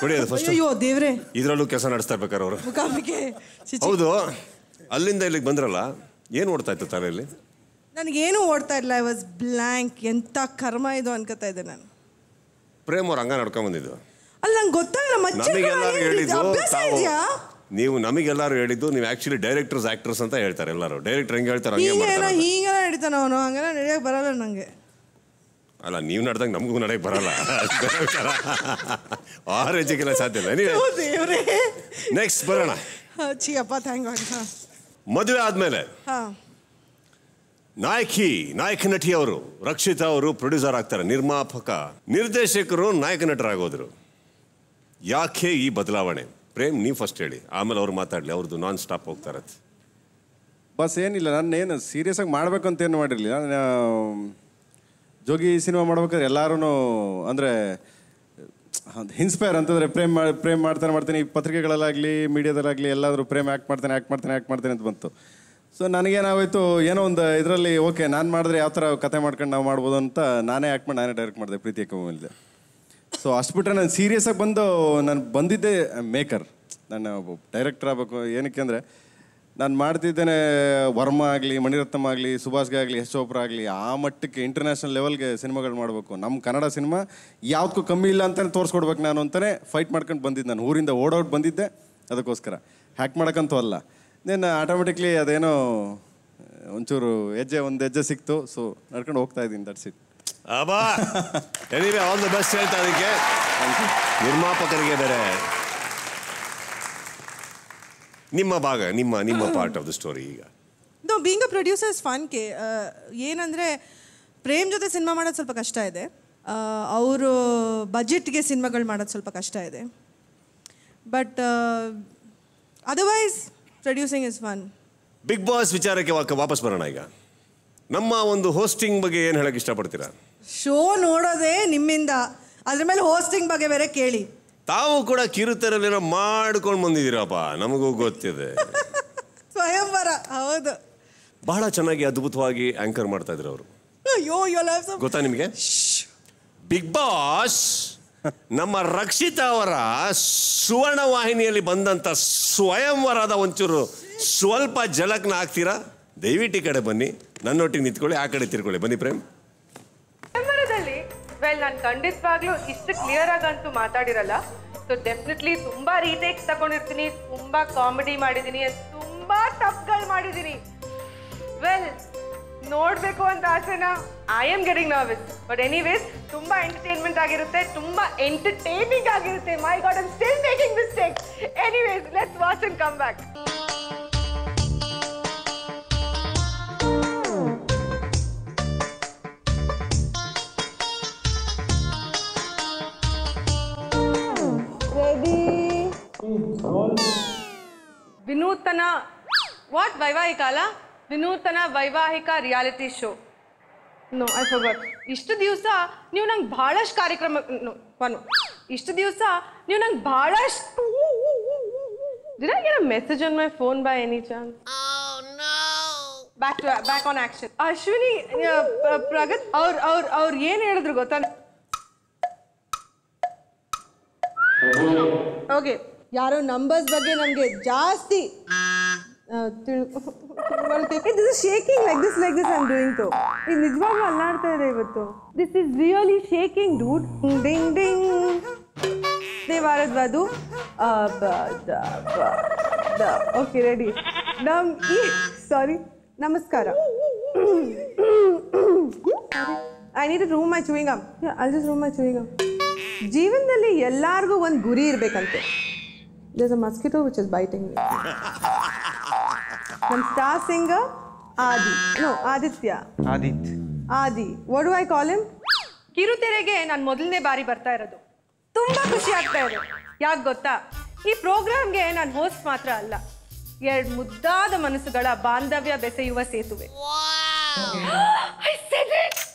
ಕೊಡಿ ಅದು ಫಸ್ಟ್ ಅಯ್ಯೋ ದೇವ್ರೆ. ಇದರಲ್ಲೂ ಕೆಲಸ ನಡೆಸ್ತಾ ಇರ್ಬೇಕಾರೆ ಅವರು. ಮುಖಾಮಿಗೆ ಹೌದು ಅಲ್ಲಿಂದ ಇಲ್ಲಿಗೆ ಬಂದ್ರಲ್ಲ ಏನು ಓಡ್ತಾ ಇತ್ತು ತಲೆಯಲ್ಲಿ? ನನಗೇನು ಓಡ್ತಾ ಇಲ್ಲ ಐ ವಾಸ್ ಬ್ಲ್ಯಾಂಕ್ ಎಂಥ ಕರ್ಮ ಇದು ಅನ್ಕೋತಾ ಇದ್ದೆ ನಾನು. ಪ್ರೇಮ್ ಅವ್ರು ಹಂಗ ನಡ್ಕೊಂಡ್ ಬಂದಿದ್ದು. ಅಲ್ಲ ನಂಗೆ ಗೊತ್ತಾಗಲ್ಲ ನಮಗೆಲ್ಲರೂ ಹೇಳಿದ್ದು? ನೀವು ನಮಗೆಲ್ಲರೂ ಹೇಳಿದ್ದು ನೀವು ಆಕ್ಚುಲಿ ಡೈರೆಕ್ಟರ್ಸ್ ಆಕ್ಟರ್ಸ್ ಅಂತ ಹೇಳ್ತಾರೆ ಎಲ್ಲರೂ. ಡೈರೆಕ್ಟರ್ ಹೆಂಗೆ ಹೇಳ್ತಾರೆ ಹಂಗೆ ಹೀಗೇನ ಮಾಡ್ತಾರೆ ಹೀಗೆಲ್ಲ ಹೇಳ್ತಾನೆ ಅವನು. ಹಂಗೆಲ್ಲ ನಡೆಯಕ್ಕೆ ಬರಲ್ಲ ನನಗೆ ಅಲ್ಲ ನೀವು ನಡೆದಂಗೆ ನಮಗೂ ನಡೆಯಕ್ಕೆ ಬರಲ್ಲ. ಆ ರೇಂಜಿಗೆಲ್ಲ ಸಾಧ್ಯ ಇಲ್ಲ. ನೀವೇ ನೆಕ್ಸ್ಟ್ ಬರೋಣ. ಅಪ್ಪ ಥ್ಯಾಂಕ್ ಮದುವೆ ಆದಮೇಲೆ ಹಾ. ನಾಯಕಿ, ನಾಯಕ ನಟಿ ಅವರು ರಕ್ಷಿತಾ ಅವರು ಪ್ರೊಡ್ಯೂಸರ್ ಆಗ್ತಾರೆ. ನಿರ್ಮಾಪಕ, ನಿರ್ದೇಶಕರು ನಾಯಕ ನಟರಾಗೋದ್ರು. ಯಾಕೆ ಈ ಬದಲಾವಣೆ? ಪ್ರೇಮ್, ನೀವು ಫಸ್ಟ್ ಹೇಳಿ. ಆಮೇಲೆ ಅವ್ರು ಮಾತಾಡಲಿ ಅವ್ರದ್ದು ನಾನ್ ಸ್ಟಾಪ್ ಹೋಗ್ತಾ ಇರತ್ತೆ. ಬಸ್ ಏನಿಲ್ಲ, ನಾನು ಏನು ಸೀರಿಯಸ್ ಆಗಿ ಮಾಡ್ಬೇಕು ಅಂತ ಏನು ಮಾಡಿರಲಿಲ್ಲ ನಾನು ಜೋಗಿ ಸಿನಿಮಾ ಮಾಡ್ಬೇಕಾದ್ರೆ ಎಲ್ಲರೂ ಅಂದರೆ ಇನ್ಸ್ಪೈರ್ ಅಂತಂದರೆ ಪ್ರೇಮ್ ಮಾಡಿ ಪ್ರೇಮ್ ಮಾಡ್ತಾನೆ ಮಾಡ್ತಾನೆ ಈ ಪತ್ರಿಕೆಗಳಲ್ಲಾಗಲಿ ಮೀಡಿಯಾದಲ್ಲಾಗಲಿ ಎಲ್ಲಾದರೂ ಪ್ರೇಮ್ ಆ್ಯಕ್ಟ್ ಮಾಡ್ತಾನೆ ಆ್ಯಕ್ಟ್ ಮಾಡ್ತಾನೆ ಆ್ಯಕ್ಟ್ ಮಾಡ್ತಾನೆ ಅಂತ ಬಂತು. ಸೊ ನನಗೇನಾಗೋಯ್ತು ಏನೋ ಒಂದು ಇದರಲ್ಲಿ ಓಕೆ ನಾನು ಮಾಡಿದ್ರೆ ಯಾವ ಥರ ಕತೆ ಮಾಡ್ಕೊಂಡು ನಾವು ಮಾಡ್ಬೋದು ಅಂತ ನಾನೇ ಆ್ಯಕ್ಟ್ ಮಾಡಿ, ನಾನೇ ಡೈರೆಕ್ಟ್ ಮಾಡಿದೆ, ಪ್ರೀತಿ ಕಮಲ್ದೆ ಸೊ ಅಷ್ಟು ಬಿಟ್ಟರೆ ನಾನು ಸೀರಿಯಸ್ ಆಗಿ ಬಂದು, ನಾನು ಬಂದಿದ್ದೆ ಮೇಕರ್ ನಾನು ಡೈರೆಕ್ಟರ್ ಆಗಬೇಕು, ಏನಕ್ಕೆ ಅಂದರೆ, ನಾನು ಮಾಡ್ತಿದ್ದೇನೆ ವರ್ಮ ಆಗಲಿ ಮಣಿರತ್ನಮ್ ಆಗಲಿ, ಸುಭಾಷ್ಗೆ ಆಗಲಿ ಯಶ್ ಚೋಪ್ರಾ ಆಗಲಿ, ಆ ಮಟ್ಟಕ್ಕೆ ಇಂಟರ್ನ್ಯಾಷನಲ್ ಲೆವೆಲ್ಗೆ ಸಿನಿಮಾಗಳು ಮಾಡಬೇಕು. ನಮ್ಮ ಕನ್ನಡ ಸಿನಿಮಾ ಯಾವುದಕ್ಕೂ ಕಮ್ಮಿ ಇಲ್ಲ ಅಂತಲೇ ತೋರಿಸ್ಕೊಡ್ಬೇಕು ನಾನು ಅಂತಲೇ ಫೈಟ್ ಮಾಡ್ಕೊಂಡು ಬಂದಿದ್ದೆ ನಾನು. ಊರಿಂದ ಓಡೋಟ್ ಬಂದಿದ್ದೆ, ಅದಕ್ಕೋಸ್ಕರ. ಹ್ಯಾಕ್ ಮಾಡೋಕ್ಕಂತೂ ಅಲ್ಲ. ದೆನ್ ಆಟೋಮೆಟಿಕ್ಲಿ ಅದೇನೋ ಒಂಚೂರು ಹೆಜ್ಜೆ ಒಂದು ಹೆಜ್ಜೆ ಸಿಕ್ತು. ಸೊ ನಡ್ಕೊಂಡು ಹೋಗ್ತಾ ಇದ್ದೀನಿ ದಟ್ಸ್ ಇಟ್ ಅಬ್ಬಾ! ಎನಿವೆ ಆಲ್ ದ ಬೆಸ್ಟ್ ಹೇಳ್ತಾ ಅದಕ್ಕೆ ನಿರ್ಮಾಪಕರಿಗೆ ಬೇರೆ. ನಿಮ್ಮ ಭಾಗ ನಿಮ್ಮ ನಿಮ್ಮ ಪಾರ್ಟ್ ಆಫ್ ದ ಸ್ಟೋರಿ ಈಗ. No being a producer is fun K ಏನಂದರೆ ಪ್ರೇಮ್ ಜೊತೆ ಸಿನಿಮಾ ಮಾಡೋದು ಸ್ವಲ್ಪ ಕಷ್ಟ ಇದೆ. ಅವರು ಬಜೆಟ್ಗೆ ಸಿನಿಮಾಗಳು ಮಾಡೋದು ಸ್ವಲ್ಪ ಕಷ್ಟ ಇದೆ. But otherwise producing is fun big boss ವಿಚಾರಕ್ಕೆ ವಾಪಸ್ ಬರೋಣ ಈಗ. ನಮ್ಮ ಒಂದು ಹೋಸ್ಟಿಂಗ್ ಬಗ್ಗೆ ಏನು ಹೇಳಕ್ಕೆ ಇಷ್ಟಪಡ್ತೀರಾ? ಶೋ ನೋಡೋದೇ ನಿಮ್ಮಿಂದ. ಅದ್ರ ಮೇಲೆ ಹೋಸ್ಟಿಂಗ್ ಬಗ್ಗೆ ಬೇರೆ ಕೇಳಿ. ತಾವು ಕೂಡ ಕಿರುತೆರಲಿನ ಮಾಡ್ಕೊಂಡು ಬಂದಿದ್ದೀರಪ್ಪ. ನಮಗೂ ಗೊತ್ತಿದೆ. ಸ್ವಯಂವರ ಹೌದು. ಬಹಳ ಚೆನ್ನಾಗಿ ಅದ್ಭುತವಾಗಿ ಆಂಕರ್ ಮಾಡ್ತಾ ಇದ್ರು ಅವರು. ಗೊತ್ತಾ ನಿಮಗೆ? ಬಿಗ್ ಬಾಸ್ ನಮ್ಮ ರಕ್ಷಿತ ಅವರ ಸುವರ್ಣ ವಾಹಿನಿಯಲ್ಲಿ ಬಂದಂಥ ಸ್ವಯಂವರದ ಒಂಚೂರು ಸ್ವಲ್ಪ ಜಲಕ್ನ ಹಾಕ್ತೀರಾ? ದಯವಿಟ್ಟು ಈ ಕಡೆ ಬನ್ನಿ. ನನ್ನೊಟ್ಟಿಗೆ ನಿಂತ್ಕೊಳ್ಳಿ, ಆ ಕಡೆ ತಿರ್ಕೊಳ್ಳಿ. ಬನ್ನಿ ಪ್ರೇಮ್. ವೆಲ್ ನಾನು ಖಂಡಿತವಾಗ್ಲೂ ಇಷ್ಟು ಕ್ಲಿಯರ್ ಆಗಂತೂ ಮಾತಾಡಿರಲ್ಲ. ಸೊ ಡೆಫಿನೆಟ್ಲಿ ತುಂಬಾ ರೀಟೇಕ್ಸ್ ತಗೊಂಡಿರ್ತೀನಿ ತುಂಬಾ ಕಾಮಿಡಿ ಮಾಡಿದ್ದೀನಿ ತುಂಬಾ ತಪ್ಪುಗಳು ಮಾಡಿದ್ದೀನಿ ವೆಲ್ ನೋಡ್ಬೇಕು ಅಂತ ಆಸೆನ I am getting nervous but anyways ತುಂಬಾ ಎಂಟರ್ಟೈನ್ಮೆಂಟ್ ಆಗಿರುತ್ತೆ ತುಂಬಾ ಎಂಟರ್ಟೈನಿಂಗ್ ಆಗಿರುತ್ತೆ. My god I'm still making mistake anyways let's watch and come back ready ವಿನೂತನ ವಾಟ್ ವೈವಾಹಿಕ ಅಲ್ಲ ವಿನೂತನ ವೈವಾಹಿಕ reality show no I forgot ಇಷ್ಟು ದಿವಸ ನೀವು ನಂಗೆ ಭಾಳಷ್ಟು ಕಾರ್ಯಕ್ರಮ no, one more. ಇಷ್ಟು ದಿವಸ ನೀವು ನಂಗೆ ಭಾಳಷ್ಟು Did I get a message on my phone by any chance? Oh no! Back to back on action. Ashwini ಆ, ಪ್ರ- ಪ್ರಗತ್ ಅವ್ರ ಅವ್ರ ಅವ್ರು ಏನು ಹೇಳಿದ್ರು ಗೊತ್ತಾ ಓಕೆ ಯಾರೋ ನಂಬರ್ಸ್ ಬಗ್ಗೆ ನಮಗೆ ಜಾಸ್ತಿ this is shaking like this like this am doing to ಇದು ನಿಜವಾಗ್ಲೂ ಅಲ್ಲಾಡ್ತಾ ಇದೆ ಇವತ್ತು. This is really shaking dude ding ding ದೇವಾರದ್ವಾದು. Okay ready ನಮ್ ಈ ಸಾರಿ ನಮಸ್ಕಾರ. I need room my chewing gum ಅಲ್ಲಿ ರೂಮ್ ಮೈ ಚೂಯಿಂಗ್ ಅಮ್ ಜೀವನದಲ್ಲಿ ಎಲ್ಲಾರ್ಗೂ ಒಂದು ಗುರಿ ಇರಬೇಕಂತೆ. There's a mosquito which is biting ನಮ್ಮ star singer Aadi. No Aditya. Aadith. Aadi. What do I call him ಕಿರುತೆರೆಗೆ ನಾನು ಮೊದಲನೇ ಬಾರಿ ಬರ್ತಾ ಇರೋದು. ತುಂಬಾ ಖುಷಿ ಆಗ್ತಾ ಇದೆ. ಯಾಕೆ ಗೊತ್ತಾ? ಈ ಪ್ರೋಗ್ರಾಮ್ಗೆ ನಾನು ಹೋಸ್ಟ್ ಮಾತ್ರ ಅಲ್ಲ. ಎರಡು ಮುದ್ದಾದ ಮನಸ್ಸುಗಳ ಬಾಂಧವ್ಯ ಬೆಸೆಯುವ ಸೇತುವೆ.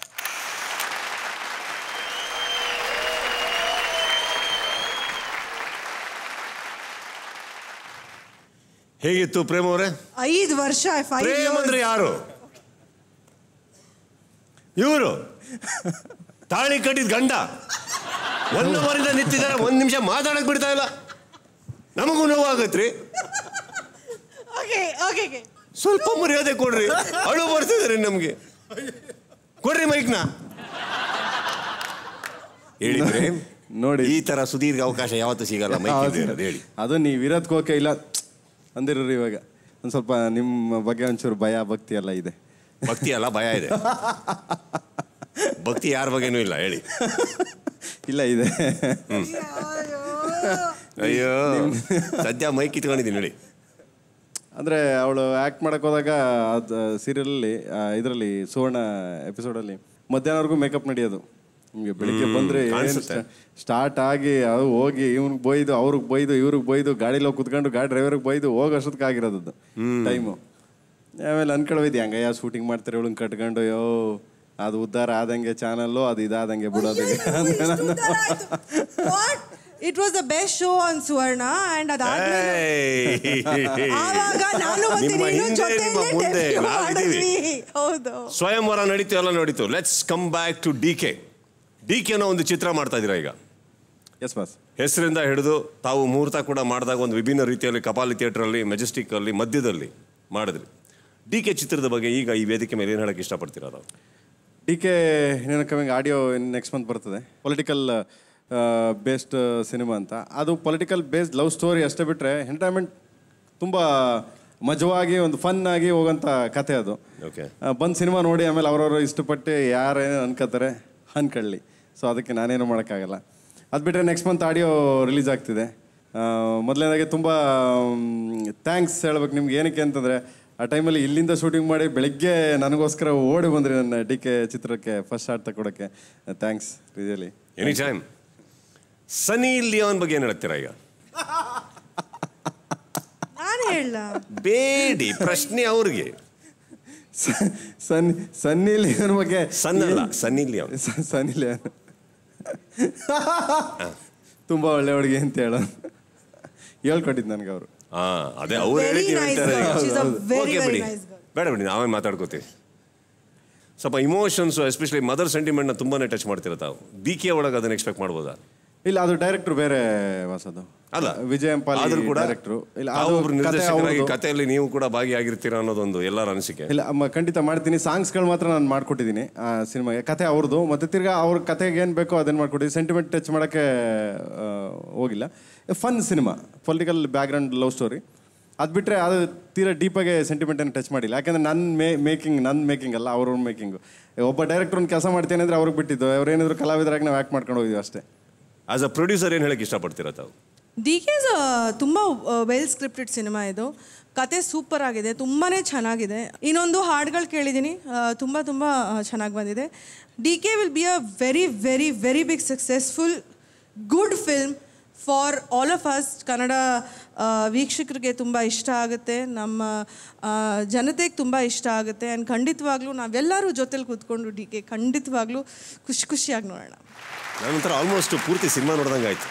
ಹೇಗಿತ್ತು ಪ್ರೇಮ ಅವರೇ? ಐದು ವರ್ಷ ಪ್ರೇಮ್ ಅಂದ್ರೆ ಯಾರು? ಇವರು? ತಾಳಿ ಕಟ್ಟಿದ ಗಂಡ. ಒಂದು ಅವರಿಂದ ನಿಂತಿದ್ದಾರೆ ಒಂದ್ ನಿಮಿಷ ಮಾತಾಡಕ್ ಬಿಡ್ತಾ ಇಲ್ಲ. ನಮಗೂ ನೋವಾಗತ್ರಿ. ಓಕೆ ಓಕೆ ಸ್ವಲ್ಪ ಮರ್ಯಾದೆ ಕೊಡ್ರಿ. ಅಳು ಬರ್ತಿದ್ರಿ ನಮ್ಗೆ. ಕೊಡ್ರಿ ಮೈಕ್ನ. ಹೇಳಿ ಪ್ರೇಮ್ ನೋಡಿ. ಈ ತರ ಸುದೀರ್ಘ ಅವಕಾಶ ಯಾವತ್ತೂ ಸಿಗಲ್ಲ ಮೈಕ್ ಹೇಳಿ. ಅದು ನೀವು ಇರೋದ್ ಕೋಕೆ ಇಲ್ಲ. ಅಂದಿರ್ರಿ ಇವಾಗ. ಒಂದು ಸ್ವಲ್ಪ ನಿಮ್ಮ ಬಗ್ಗೆ ಒಂಚೂರು ಭಯ ಭಕ್ತಿ ಎಲ್ಲ ಇದೆ. ಭಕ್ತಿ ಅಲ್ಲ ಭಯ ಇದೆ. ಭಕ್ತಿ ಯಾರ ಬಗ್ಗೆನೂ ಇಲ್ಲ ಹೇಳಿ. ಇಲ್ಲ ಇದೆ. ಅಯ್ಯೋ ಸದ್ಯ ಮೈಕ್ ಇಟ್ಕೊಂಡಿದ್ದೀನಿ ಹೇಳಿ ಅಂದರೆ ಅವಳು ಆ್ಯಕ್ಟ್ ಮಾಡಕ್ಕೆ ಹೋದಾಗ ಅದು ಸೀರಿಯಲಲ್ಲಿ ಇದರಲ್ಲಿ ಸುವರ್ಣ ಎಪಿಸೋಡಲ್ಲಿ ಮಧ್ಯಾಹ್ನವರೆಗೂ ಮೇಕಪ್ ನಡೆಯೋದು. ನಿಮಗೆ ಬೆಳಿಗ್ಗೆ ಬಂದರೆ ಕಾಣಿಸುತ್ತೆ. ಸ್ಟಾರ್ಟ್ ಆಗಿ ಅದು ಹೋಗಿ ಇವ್ನಿಗೆ ಬೈದು ಅವ್ರಿಗೆ ಬೈದು ಇವ್ರಿಗೆ ಬೈದು ಗಾಡಿಲಿ ಹೋಗಿ ಕುತ್ಕೊಂಡು ಗಾಡಿ ಡ್ರೈವರ್ಗೆ ಬೈದು ಹೋಗೋ ಅಷ್ಟೊತ್ತಿಗೆ ಆಗಿರೋದು ಟೈಮು ಆಮೇಲೆ ಅನ್ಕೊಳ್ಬೇಕು ಯಾವ ಶೂಟಿಂಗ್ ಮಾಡ್ತಾರೆ ಇವಳನ್ನ ಕಟ್ಕೊಂಡು. ಯೋ ಅದು ಉದ್ಧಾರ ಆದಂಗೆ ಚಾನಲ್ಲು ಅದು ಇದಾದಂಗೆ ಬಿಡೋದು. It was the best show on Suvarna and ಅದಾದ್ಮೇಲೆ ಆವಾಗ ನಾನು ಮತ್ತೆ ನೀನು. ಹೌದು ಸ್ವಯಂವರ ನಡೀತು ಎಲ್ಲ ನಡೀತು. Let's come back to D K D ಕೆನ ಒಂದು ಚಿತ್ರ ಮಾಡ್ತಾ ಇದ್ದೀರಾ ಈಗ? ಎಸ್ ಬಸ್ ಹೆಸರಿಂದ ಹಿಡಿದು ತಾವು ಮುಹೂರ್ತ ಕೂಡ ಮಾಡಿದಾಗ ಒಂದು ವಿಭಿನ್ನ ರೀತಿಯಲ್ಲಿ ಕಪಾಲಿ ಥಿಯೇಟ್ರಲ್ಲಿ ಮೆಜೆಸ್ಟಿಕ್ ಅಲ್ಲಿ ಮಧ್ಯದಲ್ಲಿ ಮಾಡಿದ್ರಿ. ಡಿ ಕೆ ಚಿತ್ರದ ಬಗ್ಗೆ ಈಗ ಈ ವೇದಿಕೆ ಮೇಲೆ ಏನು ಹೇಳಕ್ಕೆ ಇಷ್ಟಪಡ್ತೀರಾ ನಾವು ಡಿ ಕೆ ಇನ್ನೇನು ಕಮಿಂಗ್ ಆಡಿಯೋ ನೆಕ್ಸ್ಟ್ ಮಂತ್ ಬರ್ತದೆ. ಪೊಲಿಟಿಕಲ್ ಬೇಸ್ಡ್ ಸಿನಿಮಾ ಅಂತ. ಅದು ಪೊಲಿಟಿಕಲ್ ಬೇಸ್ಡ್ ಲವ್ ಸ್ಟೋರಿ ಅಷ್ಟೇ ಬಿಟ್ಟರೆ ಎಂಟರ್ಟೈನ್ಮೆಂಟ್ ತುಂಬ ಮಜವಾಗಿ ಒಂದು ಫನ್ ಆಗಿ ಹೋಗೋಂಥ ಕತೆ ಅದು. ಓಕೆ ಬಂದು ಸಿನಿಮಾ ನೋಡಿ ಆಮೇಲೆ ಅವರವರು ಇಷ್ಟಪಟ್ಟು ಯಾರೇನು ಅನ್ಕೋತಾರೆ ಅನ್ಕೊಳ್ಳಿ. ಸೊ ಅದಕ್ಕೆ ನಾನೇನು ಮಾಡೋಕ್ಕಾಗಲ್ಲ. ಅದು ಬಿಟ್ಟರೆ ನೆಕ್ಸ್ಟ್ ಮಂತ್ ಆಡಿಯೋ ರಿಲೀಸ್ ಆಗ್ತಿದೆ. ಮೊದಲನೇದಾಗೆ ತುಂಬ ಥ್ಯಾಂಕ್ಸ್ ಹೇಳ್ಬೇಕು ನಿಮ್ಗೆ ಏನಕ್ಕೆ ಅಂತಂದರೆ ಆ ಟೈಮಲ್ಲಿ ಇಲ್ಲಿಂದ ಶೂಟಿಂಗ್ ಮಾಡಿ ಬೆಳಗ್ಗೆ ನನಗೋಸ್ಕರ ಓಡಿ ಬಂದ್ರಿ ನನ್ನ ಡಿ ಕೆ ಚಿತ್ರಕ್ಕೆ first shot ತಗೊಡೋಕ್ಕೆ thanks really any time Sunny Leone ಬಗ್ಗೆ ಏನು ಹೇಳ್ತೀರಾ ಈಗ? ಬೇಡಿ ಪ್ರಶ್ನೆ ಅವ್ರಿಗೆ. ಸನ್ ಸನ್ನಿ ಲಿಯೋನ್ ಬಗ್ಗೆ ಸನ್ನಲ್ಲ ಸನ್ನಿ ಲಿಯೋನ್. ಸನ್ನಿ ಲಿಯೋನ್. ತುಂಬ ಒಳ್ಳೆ ಹುಡುಗಿ ಅಂತ ಹೇಳೋ. ಹೇಳ್ಕೊಟ್ಟಿದ್ದು ನನಗೆ ಅವರು. ಹಾ ಅದೇ ಅವ್ರು ಹೇಳ್ತಾರೆ. ಬಿಡಿ. ಬೇಡ ಬಿಡಿ ನಾವೇ ಮಾತಾಡ್ಕೋತೀವಿ. ಸ್ವಲ್ಪ ಇಮೋಷನ್ಸು ಎಸ್ಪೆಷಲಿ ಮದರ್ ಸೆಂಟಿಮೆಂಟ್ನ ತುಂಬಾನೇ ಟಚ್ ಮಾಡ್ತಿರೋ ತಾವು? ಡಿ ಕೆ ಒಳಗೆ ಅದನ್ನ ಎಕ್ಸ್ಪೆಕ್ಟ್ ಮಾಡ್ಬೋದಾ? ಇಲ್ಲ ಅದು ಡೈರೆಕ್ಟರ್ ಬೇರೆ ವಾಸದು ಅಲ್ಲ ವಿಜಯ್ ಆದ್ರೂ ಕೂಡ ಡೈರೆಕ್ಟ್ರು ಇಲ್ಲ ಅದು ಒಬ್ರು ನಿರ್ದೇಶಕರಾಗಿ ಕಥೆಯಲ್ಲಿ ನೀವು ಕೂಡ ಭಾಗಿಯಾಗಿರ್ತೀರಾ ಅನ್ನೋದೊಂದು ಎಲ್ಲರ ಅನಿಸಿಕೆ. ಇಲ್ಲ ಖಂಡಿತ ಮಾಡ್ತೀನಿ. ಸಾಂಗ್ಸ್ಗಳು ಮಾತ್ರ ನಾನು ಮಾಡ್ಕೊಟ್ಟಿದ್ದೀನಿ ಆ ಸಿನಿಮಾಗೆ ಕತೆ ಅವ್ರದ್ದು. ಮತ್ತೆ ತಿರ್ಗಾ ಅವ್ರ ಕತೆಗೆ ಏನು ಬೇಕೋ ಅದನ್ನು ಮಾಡ್ಕೊಟ್ಟಿದ್ದೀನಿ. ಸೆಂಟಿಮೆಂಟ್ ಟಚ್ ಮಾಡೋಕ್ಕೆ ಹೋಗಿಲ್ಲ. Fun cinema. Political background love story ಅದು ಬಿಟ್ಟರೆ ಅದು ತೀರಾ ಡೀಪಾಗೆ ಸೆಂಟಿಮೆಂಟನ್ನು ಟಚ್ ಮಾಡಿಲ್ಲ. ಯಾಕಂದರೆ ನನ್ನ ಮೇ ಮೇಕಿಂಗ್ ನನ್ನ ಮೇಕಿಂಗ್ ಅಲ್ಲ ಅವ್ರ ಮೇಕಿಂಗು ಒಬ್ಬ ಡೈರೆಕ್ಟರ್ ಒಂದು ಕೆಲಸ ಮಾಡ್ತೇನೆ ಅಂದರೆ ಅವ್ರಿಗೆ ಬಿಟ್ಟಿದ್ದು. ಅವ್ರೇನಿದ್ರು ಕಲಾವಿದರಾಗಿ ನಾವು ಆ್ಯಕ್ಟ್ ಮಾಡ್ಕೊಂಡು ಹೋಗಿದ್ವಿ ಅಷ್ಟೇ. ಆಸ್ ಅ ಪ್ರೊಡ್ಯೂಸರ್ ಏನು ಹೇಳಕ್ಕೆ ಇಷ್ಟಪಡ್ತೀರಾ ತಾವು? ಡಿ ಕೆ ತುಂಬ ವೆಲ್ ಸ್ಕ್ರಿಪ್ಟೆಡ್ ಸಿನಿಮಾ ಇದು. ಕತೆ ಸೂಪರ್ ಆಗಿದೆ ತುಂಬಾ ಚೆನ್ನಾಗಿದೆ. ಇನ್ನೊಂದು ಹಾಡುಗಳು ಕೇಳಿದ್ದೀನಿ ತುಂಬ ತುಂಬ ಚೆನ್ನಾಗಿ ಬಂದಿದೆ. D K will be a very very very big successful good film for all of us Kannada ವೀಕ್ಷಕರಿಗೆ ತುಂಬ ಇಷ್ಟ ಆಗುತ್ತೆ. ನಮ್ಮ ಜನತೆಗೆ ತುಂಬ ಇಷ್ಟ ಆಗುತ್ತೆ. ಆ್ಯಂಡ್ ಖಂಡಿತವಾಗ್ಲೂ ನಾವೆಲ್ಲರೂ ಜೊತೆಲಿ ಕೂತ್ಕೊಂಡು ಡಿ ಕೆ ಖಂಡಿತವಾಗ್ಲೂ ಖುಷಿ ಖುಷಿಯಾಗಿ ನೋಡೋಣ. ನಂತರ ಆಲ್ಮೋಸ್ಟ್ ಪೂರ್ತಿ ಸಿನಿಮಾ ನೋಡ್ದಂಗೆ ಆಯ್ತು.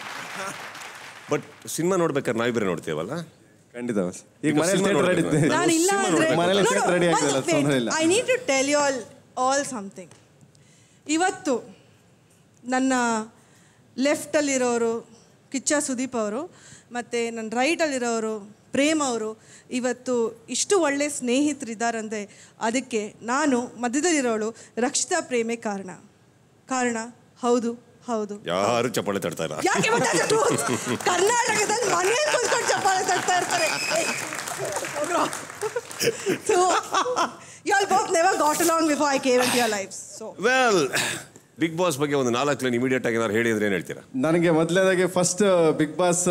ಬಟ್ ಸಿನಿಮಾ ನೋಡ್ಬೇಕಾದ್ರೆ ನಾವಿಬ್ಬರೇ ನೋಡ್ತೀವಲ್ಲ? ಖಂಡಿತ. ಈಗ ಮನೇಲಿ. I need to tell you all all something ಇವತ್ತು ನನ್ನ ಲೆಫ್ಟಲ್ಲಿರೋರು ಕಿಚ್ಚ ಸುದೀಪ್ ಅವರು ಮತ್ತು ನನ್ನ ರೈಟಲ್ಲಿರೋರು ಪ್ರೇಮ್ ಅವರು ಇವತ್ತು ಇಷ್ಟು ಒಳ್ಳೆ ಸ್ನೇಹಿತರಿದ್ದಾರಂದರೆ ಅದಕ್ಕೆ ನಾನು ಮಧ್ಯದಲ್ಲಿರೋಳು ರಕ್ಷಿತಾ ಪ್ರೇಮೆ ಕಾರಣ. ಕಾರಣ? ಹೌದು ಹೌದು. ಯಾರು ಚಪ್ಪಾಳೆ ತಡ್ತಾ ಇಲ್ಲ? ಯಾಕೆ? ಕರ್ನಾಟಕದಲ್ಲಿ ಮನೇಲಿ ಕುತ್ಕೊಂಡು ಚಪ್ಪಾಳೆ ತಟ್ತಾ ಇರ್ತಾರೆ. All both never got along before I came into your life so well big boss ಬಗ್ಗೆ ಒಂದು ನಾಲ್ಕು ಲೈನ್ ಇಮಿಡಿಯೇಟ್ ಆಗಿ ನಾನು ಹೇಳಿದ್ರೆ ಏನು ಹೇಳ್ತೀರಾ? ನನಗೆ ಮೊದಲನೇದಾಗಿ ಫಸ್ಟ್ ಬಿಗ್ ಬಾಸ್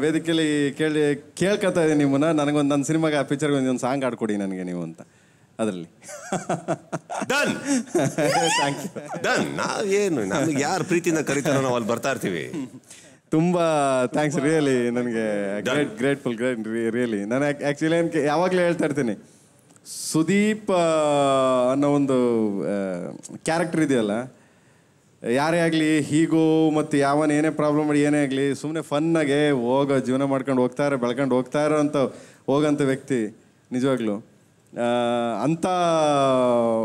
ವೇದಿಕೆಯಲ್ಲಿ ಕೇಳಿ ಕೇಳ್ಕೊತಾ ಇದ್ದೀನಿ ನಿಮ್ಮನ್ನ. ನನಗೊಂದು ನನ್ನ ಸಿನಿಮಾಗೆ ಆ ಪಿಕ್ಚರ್ಗೆ ಒಂದು ಸಾಂಗ್ ಆಡ್ಕೊಡಿ ನನಗೆ ನೀವು ಅಂತ. ಅದರಲ್ಲಿ. ಡನ್ ಥ್ಯಾಂಕ್ ಯು ಡನ್ ನಾವೇನು ನಮ್ಗೆ ಯಾರು ಪ್ರೀತಿಯಿಂದ ಕರಿತಾರೋ ನಾವು ಅಲ್ಲಿ ಬರ್ತಾ ಇರ್ತೀವಿ. ತುಂಬ ಥ್ಯಾಂಕ್ಸ್ ರಿಯಲಿ ನನಗೆ ಗ್ರೇಟ್ ಗ್ರೇಟ್ಫುಲ್ ಗ್ರೇಟ್ ರಿಯಲಿ ನಾನು ಆ್ಯಕ್ಚುಲಿ ಏನು ಯಾವಾಗಲೂ ಹೇಳ್ತಾ ಇರ್ತೀನಿ. ಸುದೀಪ್ ಆ, ಅನ್ನೋ ಒಂದು ಕ್ಯಾರೆಕ್ಟರ್ ಇದೆಯಲ್ಲ ಯಾರೇ ಆಗಲಿ, ಹೀಗೂ ಮತ್ತು ಯಾವನ ಏನೇ ಪ್ರಾಬ್ಲಮ್ ಮಾಡಿ, ಏನೇ ಆಗಲಿ ಸುಮ್ಮನೆ ಫನ್ನಾಗೆ ಹೋಗೋ, ಜೀವನ ಮಾಡ್ಕೊಂಡು ಹೋಗ್ತಾರೆ ಬೆಳ್ಕೊಂಡು ಹೋಗ್ತಾ ಅಂತ ಹೋಗೋಂಥ ವ್ಯಕ್ತಿ, ನಿಜವಾಗ್ಲೂ. ಅಂಥ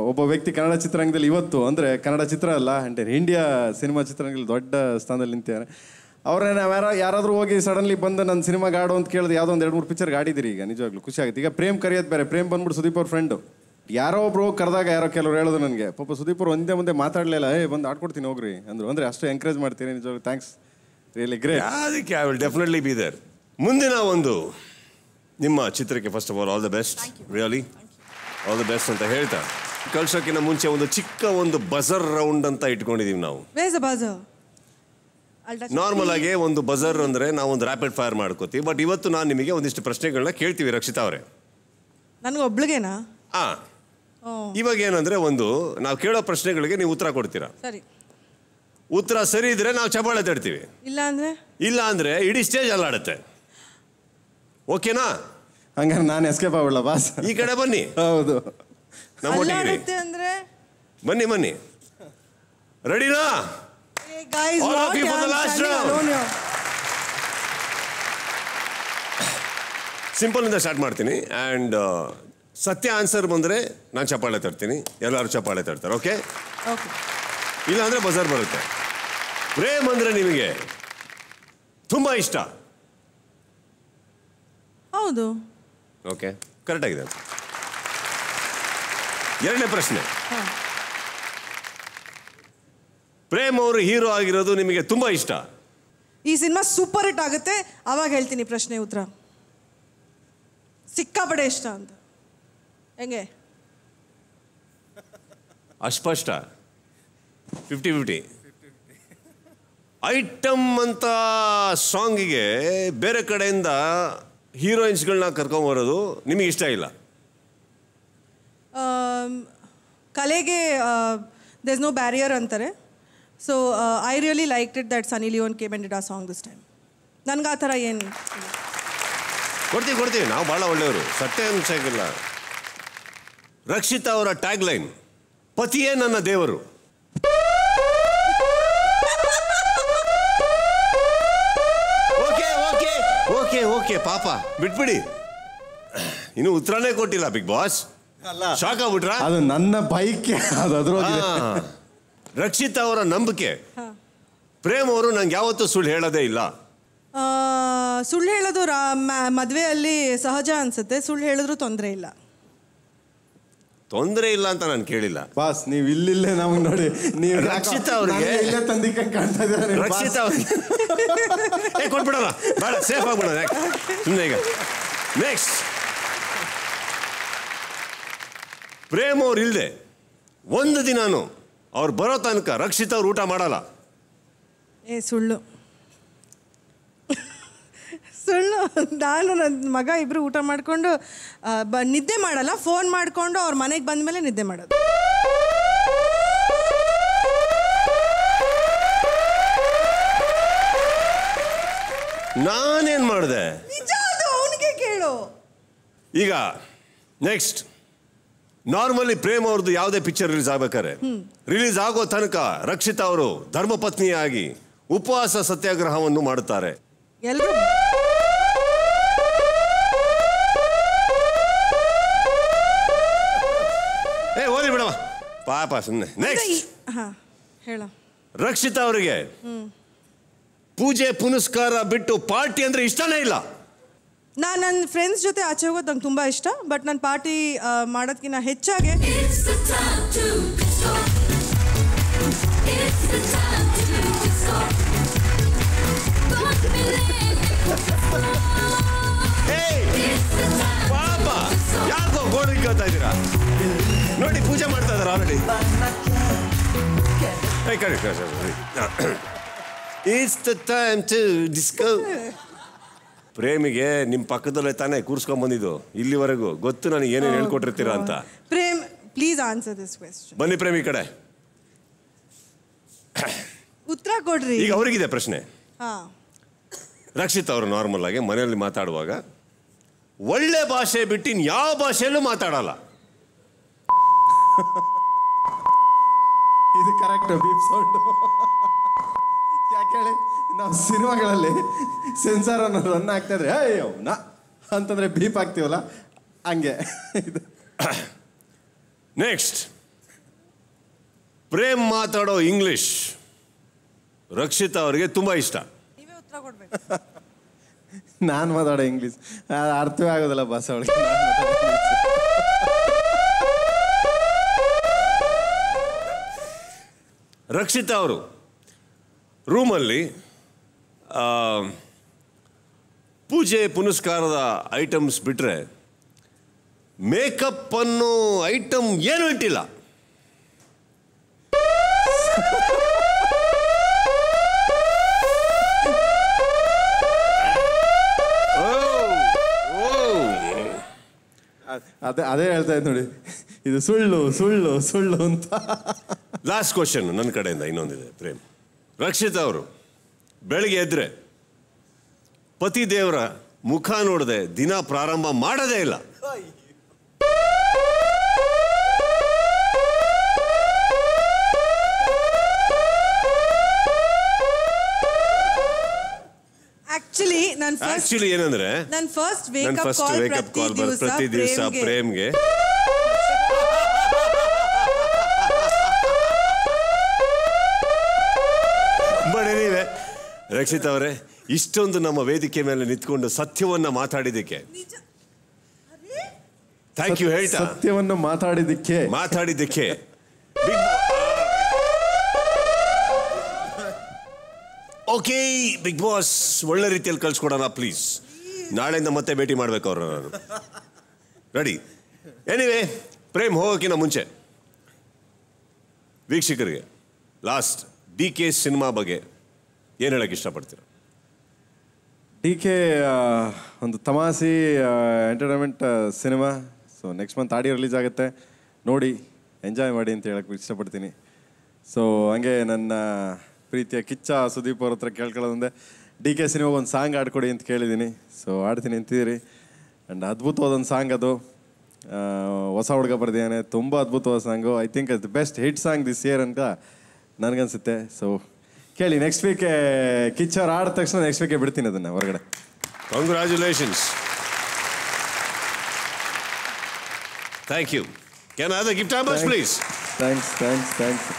ಒಬ್ಬ ವ್ಯಕ್ತಿ ಕನ್ನಡ ಚಿತ್ರರಂಗದಲ್ಲಿ ಇವತ್ತು, ಅಂದರೆ ಕನ್ನಡ ಚಿತ್ರ ಅಲ್ಲ ಅಂಟೆ ಇಂಡಿಯಾ ಸಿನಿಮಾ ಚಿತ್ರರಂಗದಲ್ಲಿ ದೊಡ್ಡ ಸ್ಥಾನದಲ್ಲಿ ನಿಂತಿದ್ದಾರೆ. ಅವ್ರನ್ನ ನಾವು ಯಾರ, ಯಾರಾದರೂ ಹೋಗಿ ಸಡನ್ಲಿ ಬಂದು ನನ್ನ ಸಿನಿಮಾಗೆ ಆಡು ಅಂತ ಕೇಳಿದ್ರೆ ಯಾವುದೋ ಒಂದು ಎರಡು ಮೂರು ಪಿಕ್ಚರ್ಗೆ ಆಡಿದಿರಿ ಈಗ, ನಿಜವಾಗ್ಲೂ. ಖುಷಿ ಆಗುತ್ತೆ. ಈಗ ಪ್ರೇಮ್ ಕರೆಯೋದು ಬೇರೆ, ಪ್ರೇಮ್ ಬಂದ್ಬಿಟ್ಟು ಸುದೀಪ್ ಅವ್ರ ಫ್ರೆಂಡು ಯಾರೋ ಒಬ್ರು ಕರೆದಾಗ ಯಾರೋ ಕೆಲವ್ರು ಹೇಳೋದು ನನಗೆ ಪಾಪ ಸುದೀಪ್ ಅವ್ರು ಒಂದೇ ಮುಂದೆ ಮಾತಾಡಲಿಲ್ಲ ಏ ಬಂದು ಆಡ್ಕೊಡ್ತೀನಿ ಹೋಗ್ರಿ ಅಂದ್ರು. ಅಂದರೆ ಅಷ್ಟು ಎಂಕರೇಜ್ ಮಾಡ್ತೀನಿ ನಿಜವಾಗ್ಲೂ ಥ್ಯಾಂಕ್ಸ್ ರಿಯಲಿ ಗ್ರೇಟ್ ಅದಕ್ಕೆ I will definitely be there ಮುಂದಿನ ಒಂದು ನಿಮ್ಮ ಚಿತ್ರಕ್ಕೆ first of all all the best really all the best ಅಂತ ಹೇಳ್ತಾ. ಕಳ್ಸೋಕ್ಕಿಂತ ಮುಂಚೆ ಒಂದು ಚಿಕ್ಕ ಒಂದು ಬಜರ್ ರೌಂಡ್ ಅಂತ ಇಟ್ಕೊಂಡಿದ್ದೀವಿ ನಾವು. ನಾರ್ಮಲ್ ಆಗಿ ಒಂದು ಬಜರ್ ಅಂದ್ರೆ ನಾವು ಒಂದು ರ್ಯಾಪಿಡ್ ಫೈರ್ ಮಾಡ್ಕೋತೀವಿ. ಬಟ್ ಇವತ್ತು ನಾನು ನಿಮಗೆ ಒಂದಿಷ್ಟು ಪ್ರಶ್ನೆಗಳನ್ನ ಕೇಳ್ತೀವಿ ರಕ್ಷಿತಾ ಅವರೇ. ನನಗೆ ಒಬ್ಳಿಗೆನಾ? ಆ. ಇವಾಗ ಏನಂದ್ರೆ ಒಂದು ನಾವು ಕೇಳೋ ಪ್ರಶ್ನೆಗಳಿಗೆ ನೀವು ಉತ್ತರ ಕೊಡ್ತೀರಾ? ಸರಿ. ಉತ್ತರ ಸರಿ ಇದ್ರೆ ನಾವು ಚಪಾಳೆ ತಡ್ತೀವಿ. ಇಲ್ಲ ಅಂದ್ರೆ? ಇಲ್ಲ ಅಂದ್ರೆ ಇಡೀ ಸ್ಟೇಜ್ ಅಲ್ಲಾಡುತ್ತೆ. ಓಕೆನಾ? ಹಂಗಾರೆ ನಾನು ಎಸ್ಕೇಪ್ ಆಗ್ಬಿಡಲ್ಲ ಬಾಸ್ ಈ ಕಡೆ ಬನ್ನಿ. ಹೌದು. ಅಂದ್ರೆ? ಬನ್ನಿ ಬನ್ನಿ. ರೆಡಿನಾ? ಸಿಂಪಲ್ ಇಂದ ಸ್ಟಾರ್ಟ್ ಮಾಡ್ತೀನಿ. ಆ್ಯಂಡ್ ಸತ್ಯ ಆನ್ಸರ್ ಬಂದರೆ ನಾನು ಚಪ್ಪಾಳೆ ತರ್ತೀನಿ. ಎಲ್ಲರೂ ಚಪ್ಪಾಳೆ ತರ್ತಾರೆ ಓಕೆ ಓಕೆ ಇಲ್ಲ ಬಜಾರ್ ಬರುತ್ತೆ. ಪ್ರೇಮ್ ಅಂದರೆ ನಿಮಗೆ ತುಂಬ ಇಷ್ಟ. ಹೌದು. ಓಕೆ ಕರೆಕ್ಟ್ ಆಗಿದೆ ಎರಡನೇ ಪ್ರಶ್ನೆ. ಪ್ರೇಮ್ ಅವರು ಹೀರೋ ಆಗಿರೋದು ನಿಮಗೆ ತುಂಬ ಇಷ್ಟ. ಈ ಸಿನಿಮಾ ಸೂಪರ್ ಹಿಟ್ ಆಗುತ್ತೆ. ಅವಾಗ ಹೇಳ್ತೀನಿ ಪ್ರಶ್ನೆ ಉತ್ತರ. ಸಿಕ್ಕಾಪಡೆ ಇಷ್ಟ ಅಂತ. ಹೆಂಗೆ? ಅಸ್ಪಷ್ಟ. ಫಿಫ್ಟಿ ಫಿಫ್ಟಿ ಐಟಮ್ ಅಂತ ಸಾಂಗಿಗೆ ಬೇರೆ ಕಡೆಯಿಂದ ಹೀರೋಯಿನ್ಸ್ಗಳನ್ನ ಕರ್ಕೊಂಬರೋದು ನಿಮಗೆ ಇಷ್ಟ ಇಲ್ಲ? ಕಲೆಗೆ ದೇಸ್ ನೋ ಬ್ಯಾರಿಯರ್ ಅಂತಾರೆ. So I really like it that Sunny Leone came and it ಆ ಸಾಂಗ್ ದಿಸ್ ಟೈಮ್ ನನ್ಗೆ ಆ ಥರ ಏನು ಕೊಡ್ತೀವಿ ಕೊಡ್ತೀವಿ. ನಾವು ಭಾಳ ಒಳ್ಳೆಯವರು. ಸತ್ಯ ಅನ್ಸಂಗಿಲ್ಲ ರಕ್ಷಿತಾ ಅವರ ಟ್ಯಾಗ್ ಲೈನ್ ಪತಿಯೇ ನನ್ನ ದೇವರು. ಓಕೆ ಓಕೆ ಓಕೆ ಓಕೆ ಪಾಪ. ಬಿಟ್ಬಿಡಿ. ಇನ್ನು ಉತ್ತರನೇ ಕೊಟ್ಟಿಲ್ಲ ಬಿಗ್ ಬಾಸ್. ಶಾಕ್ ಆಗ್ಬಿಟ್ರ? ಅದು ನನ್ನ ಬೈಕ್ ಅದು. ರಕ್ಷಿತಾ ಅವರ ನಂಬಿಕೆ. ಪ್ರೇಮ್ ಅವರು ನಂಗೆ ಯಾವತ್ತೂ ಸುಳ್ಳು ಹೇಳೋದೇ ಇಲ್ಲ. ಸುಳ್ಳು ಹೇಳೋದು ಮದ್ವೆಯಲ್ಲಿ ಸಹಜ ಅನ್ಸುತ್ತೆ. ಸುಳ್ಳು ಹೇಳಿದ್ರು ತೊಂದರೆ ಇಲ್ಲ. ತೊಂದರೆ ಇಲ್ಲ ಅಂತ ನಾನು ಕೇಳಿಲ್ಲ. ಬಾಸ್ ನೀವು ಇಲ್ಲಿಲ್ಲೇ ನಮಗೆ ನೋಡಿ ನೀವು ರಕ್ಷಿತ ಅವ್ರಿಗೆ- ಇಲ್ಲ ತಂದಿಕ್ಕಂಗೆ ಕಾಣ್ತಾ ಇದ್ದಾರೆ ರಕ್ಷಿತ ಅವ್ರಿಗೆ. ಕೊಟ್ಬಿಡೋಣ. ಬೇಡ ಸೇಫ್ ಆಗ್ಬಿಡೋಣ ಯಾಕೆ? ಸುಮ್ಮನೆ ಈಗ. ನೆಕ್ಸ್ಟ್ ಪ್ರೇಮ್ ಅವ್ರು ಇಲ್ಲದೆ ಒಂದು ದಿನಾನು ಅವ್ರು ಬರೋ ತನಕ ರಕ್ಷಿತ ಅವ್ರು ಊಟ ಮಾಡಲ್ಲ. ಏ ಸುಳ್ಳು. ಸುಳ್ಳು. ನಾನು ನನ್ನ ಮಗ ಇಬ್ರು ಊಟ ಮಾಡಿಕೊಂಡು ಬ ನಿದ್ದೆ ಮಾಡಲ್ಲ ಫೋನ್ ಮಾಡಿಕೊಂಡು ಅವ್ರ ಮನೆಗೆ ಬಂದ ಮೇಲೆ ನಿದ್ದೆ ಮಾಡೋದು. ನಾನೇನ್ ಮಾಡಿದೆ? ಅವನಿಗೆ ಕೇಳು. ಈಗ ನೆಕ್ಸ್ಟ್ ನಾರ್ಮಲಿ ಪ್ರೇಮ್ ಅವ್ರದ್ದು ಯಾವುದೇ ಪಿಕ್ಚರ್ ರಿಲೀಸ್ ಆಗ್ಬೇಕಾರೆ ರಿಲೀಸ್ ಆಗೋ ತನಕ ರಕ್ಷಿತಾ ಅವರು ಧರ್ಮಪತ್ನಿಯಾಗಿ ಉಪವಾಸ ಸತ್ಯಾಗ್ರಹವನ್ನು ಮಾಡುತ್ತಾರೆ ಎಲ್ಲರೂ ಏ ಓದಿ ಬಿಡವ ಪಾಪ ಸುಮ್ಮನೆ ನೆಕ್ಸ್ಟ್ ಹಾ ಹೇಳ. ರಕ್ಷಿತಾ ಅವರಿಗೆ. ಪೂಜೆ ಪುನಸ್ಕಾರ ಬಿಟ್ಟು ಪಾರ್ಟಿ ಅಂದ್ರೆ ಇಷ್ಟನೇ ಇಲ್ಲ. ನಾನು ನನ್ನ ಫ್ರೆಂಡ್ಸ್ ಜೊತೆ ಆಚೆ ಹೋಗೋದು ನಂಗೆ ತುಂಬ ಇಷ್ಟ ಬಟ್ ನಾನು ಪಾರ್ಟಿ ಮಾಡೋದಕ್ಕಿಂತ ಹೆಚ್ಚಾಗಿ ಪಾಪ ಯಾಕೋ ಗೋಡೆ ಕೇಳ್ತಾ ಇದ್ದೀರಾ? ನೋಡಿ ಪೂಜೆ ಮಾಡ್ತಾ ಇದಾರೆ already is the time to disco ಪ್ರೇಮಿಗೆ ನಿಮ್ಮ ಪಕ್ಕದಲ್ಲೇ ತಾನೇ ಕೂರ್ಸ್ಕೊಂಡ್ ಬಂದಿದ್ದು ಇಲ್ಲಿವರೆಗೂ ಗೊತ್ತು ನನಗೆ ಏನೇನು ಹೇಳ್ಕೊಟ್ಟಿರ್ತೀರಾ ಅಂತ. Prem please answer this question ಬನ್ನಿ ಪ್ರೇಮಿ ಕಡೆ. ಉತ್ತರ ಕೊಡ್ರಿ. ಈಗ ಅವರಿಗಿದೆ ಪ್ರಶ್ನೆ. ಹಾ. ರಕ್ಷಿತ್ ಅವರು ನಾರ್ಮಲ್ ಆಗಿ ಮನೆಯಲ್ಲಿ ಮಾತಾಡುವಾಗ ಒಳ್ಳೆ ಭಾಷೆ ಬಿಟ್ಟು ಇನ್ ಯಾವ ಭಾಷೆಯಲ್ಲೂ ಮಾತಾಡಲ್ಲ. ಇದು ಕರೆಕ್ಟ್ ಬೀಪ್ ಸೌಂಡ್ ಯಾಕೆ ಹೇಳಿ? ನಾವು ಸಿನಿಮಾಗಳಲ್ಲಿ ಸೆನ್ಸಾರ್ ಅನ್ನೋದು ರನ್ ಆಗ್ತಾ ಇದ್ರೆ ಅಯ್ಯೋ ನಾ ಅಂತಂದ್ರೆ ಬೀಪ್ ಆಗ್ತೀವಲ್ಲ ಹಂಗೆ. ಇದು. ನೆಕ್ಸ್ಟ್ ಪ್ರೇಮ್ ಮಾತಾಡೋ ಇಂಗ್ಲಿಷ್ ರಕ್ಷಿತ್ ಅವರಿಗೆ ತುಂಬಾ ಇಷ್ಟ. ನಾನು ಮಾತಾಡೋ ಇಂಗ್ಲೀಷ್ ಅರ್ಥವೇ ಆಗೋದಿಲ್ಲ ಬಸ್ ಒಳಗೆ ನಾನ್ ಮಾತಾಡೋ English. ರಕ್ಷಿತಾ ಅವರು. ರೂಮಲ್ಲಿ ಪೂಜೆ ಪುನಸ್ಕಾರದ ಐಟಮ್ಸ್ ಬಿಟ್ಟರೆ ಮೇಕಪ್ ಅನ್ನೋ ಐಟಮ್ ಏನೂ ಇಟ್ಟಿಲ್ಲ. ಅದ್- ಅದೇ ಹೇಳ್ತಾ ಇದ್ ನೋಡಿ. ಇದು ಸುಳ್ಳು ಸುಳ್ಳು ಸುಳ್ಳು ಅಂತ. ಲಾಸ್ಟ್ ಕ್ವಶನ್ ನನ್ನ ಕಡೆಯಿಂದ ಇನ್ನೊಂದಿದೆ. ಪ್ರೇಮ್. ರಕ್ಷಿತಾ ಅವರು ಬೆಳಿಗ್ಗೆ ಎದ್ರೆ ಪತಿ ದೇವರ ಮುಖ ನೋಡದೆ ದಿನ ಪ್ರಾರಂಭ ಮಾಡೋದೇ ಇಲ್ಲ. ಆಕ್ಚುಲಿ ಏನಂದ್ರೆ ನನ್ನ ಫಸ್ಟ್ ವೇಕಪ್ ಕಾಲ್ ಪ್ರತಿ ದಿವಸ ಪ್ರೇಮ್ಗೆ. ಬಟ್ ನೀವೇ. ರಕ್ಷಿತ್ ಅವರೇ ಇಷ್ಟೊಂದು ನಮ್ಮ ವೇದಿಕೆ ಮೇಲೆ ನಿಂತ್ಕೊಂಡು ಸತ್ಯವನ್ನ ಮಾತಾಡಿದಕ್ಕೆ ಥ್ಯಾಂಕ್ ಯು ಹೇಳ್ತಾ. ಸತ್ಯವನ್ನ ಮಾತಾಡಿದಕ್ಕೆ ಮಾತಾಡಿದಕ್ಕೆ ಓಕೆ ಬಿಗ್ ಬಾಸ್ ಒಳ್ಳೆ ರೀತಿಯಲ್ಲಿ ಕಳ್ಸ್ಕೊಡೋಣ ಪ್ಲೀಸ್ ನಾಳೆಯಿಂದ ಮತ್ತೆ ಭೇಟಿ ಮಾಡ್ಬೇಕು ಅವ್ರ ನಾನು. ರೆಡಿ ಎನಿವೆ ಪ್ರೇಮ್ ಹೋಗೋಕ್ಕಿಂತ ಮುಂಚೆ. ವೀಕ್ಷಕರಿಗೆ ಲಾಸ್ಟ್ ಡಿ ಕೆ ಸಿನಿಮಾ ಬಗ್ಗೆ ಏನು ಹೇಳಕ್ಕೆ ಇಷ್ಟಪಡ್ತೀರಾ? ಡಿ ಕೆ ಒಂದು ತಮಾಸಿ entertainment cinema. So next month audio release ಆಗುತ್ತೆ. ನೋಡಿ ಎಂಜಾಯ್ ಮಾಡಿ ಅಂತ ಹೇಳಕ್ಕೆ ಇಷ್ಟಪಡ್ತೀನಿ. ಸೊ ಹಂಗೆ ನನ್ನ ಪ್ರೀತಿಯ ಕಿಚ್ಚ ಸುದೀಪ್ ಅವ್ರ ಹತ್ರ ಕೇಳ್ಕೊಳ್ಳೋದಂದೆ ಡಿ ಕೆ ಸಿನಿಮಾಗೆ ಒಂದು ಸಾಂಗ್ ಆಡ್ಕೊಡಿ ಅಂತ ಕೇಳಿದ್ದೀನಿ. ಸೊ ಆಡ್ತೀನಿ ಅಂತಿದ್ದೀರಿ. ಆ್ಯಂಡ್ ಅದ್ಭುತವಾದ ಒಂದು ಸಾಂಗ್ ಅದು ಹೊಸ ಹುಡುಗ ಬರ್ದಿದ್ದಾನೆ. ತುಂಬ ಅದ್ಭುತವಾದ song I think the best hit song this year ಅಂತ ನನಗನ್ಸುತ್ತೆ. ಸೊ ಕೇಳಿ ನೆಕ್ಸ್ಟ್ ವೀಕ್ ಕಿಚ್ಚರ್ ಆಡಿದ ತಕ್ಷಣ ನೆಕ್ಸ್ಟ್ ವೀಕೆ ಬಿಡ್ತೀನಿ ಅದನ್ನು ಹೊರಗಡೆ. ಕಂಗ್ರ್ಯಾಚುಲೇಷನ್ಸ್ ಥ್ಯಾಂಕ್ ಯು ಕ್ಯಾನ್ ಅದ gift please thanks thanks thanks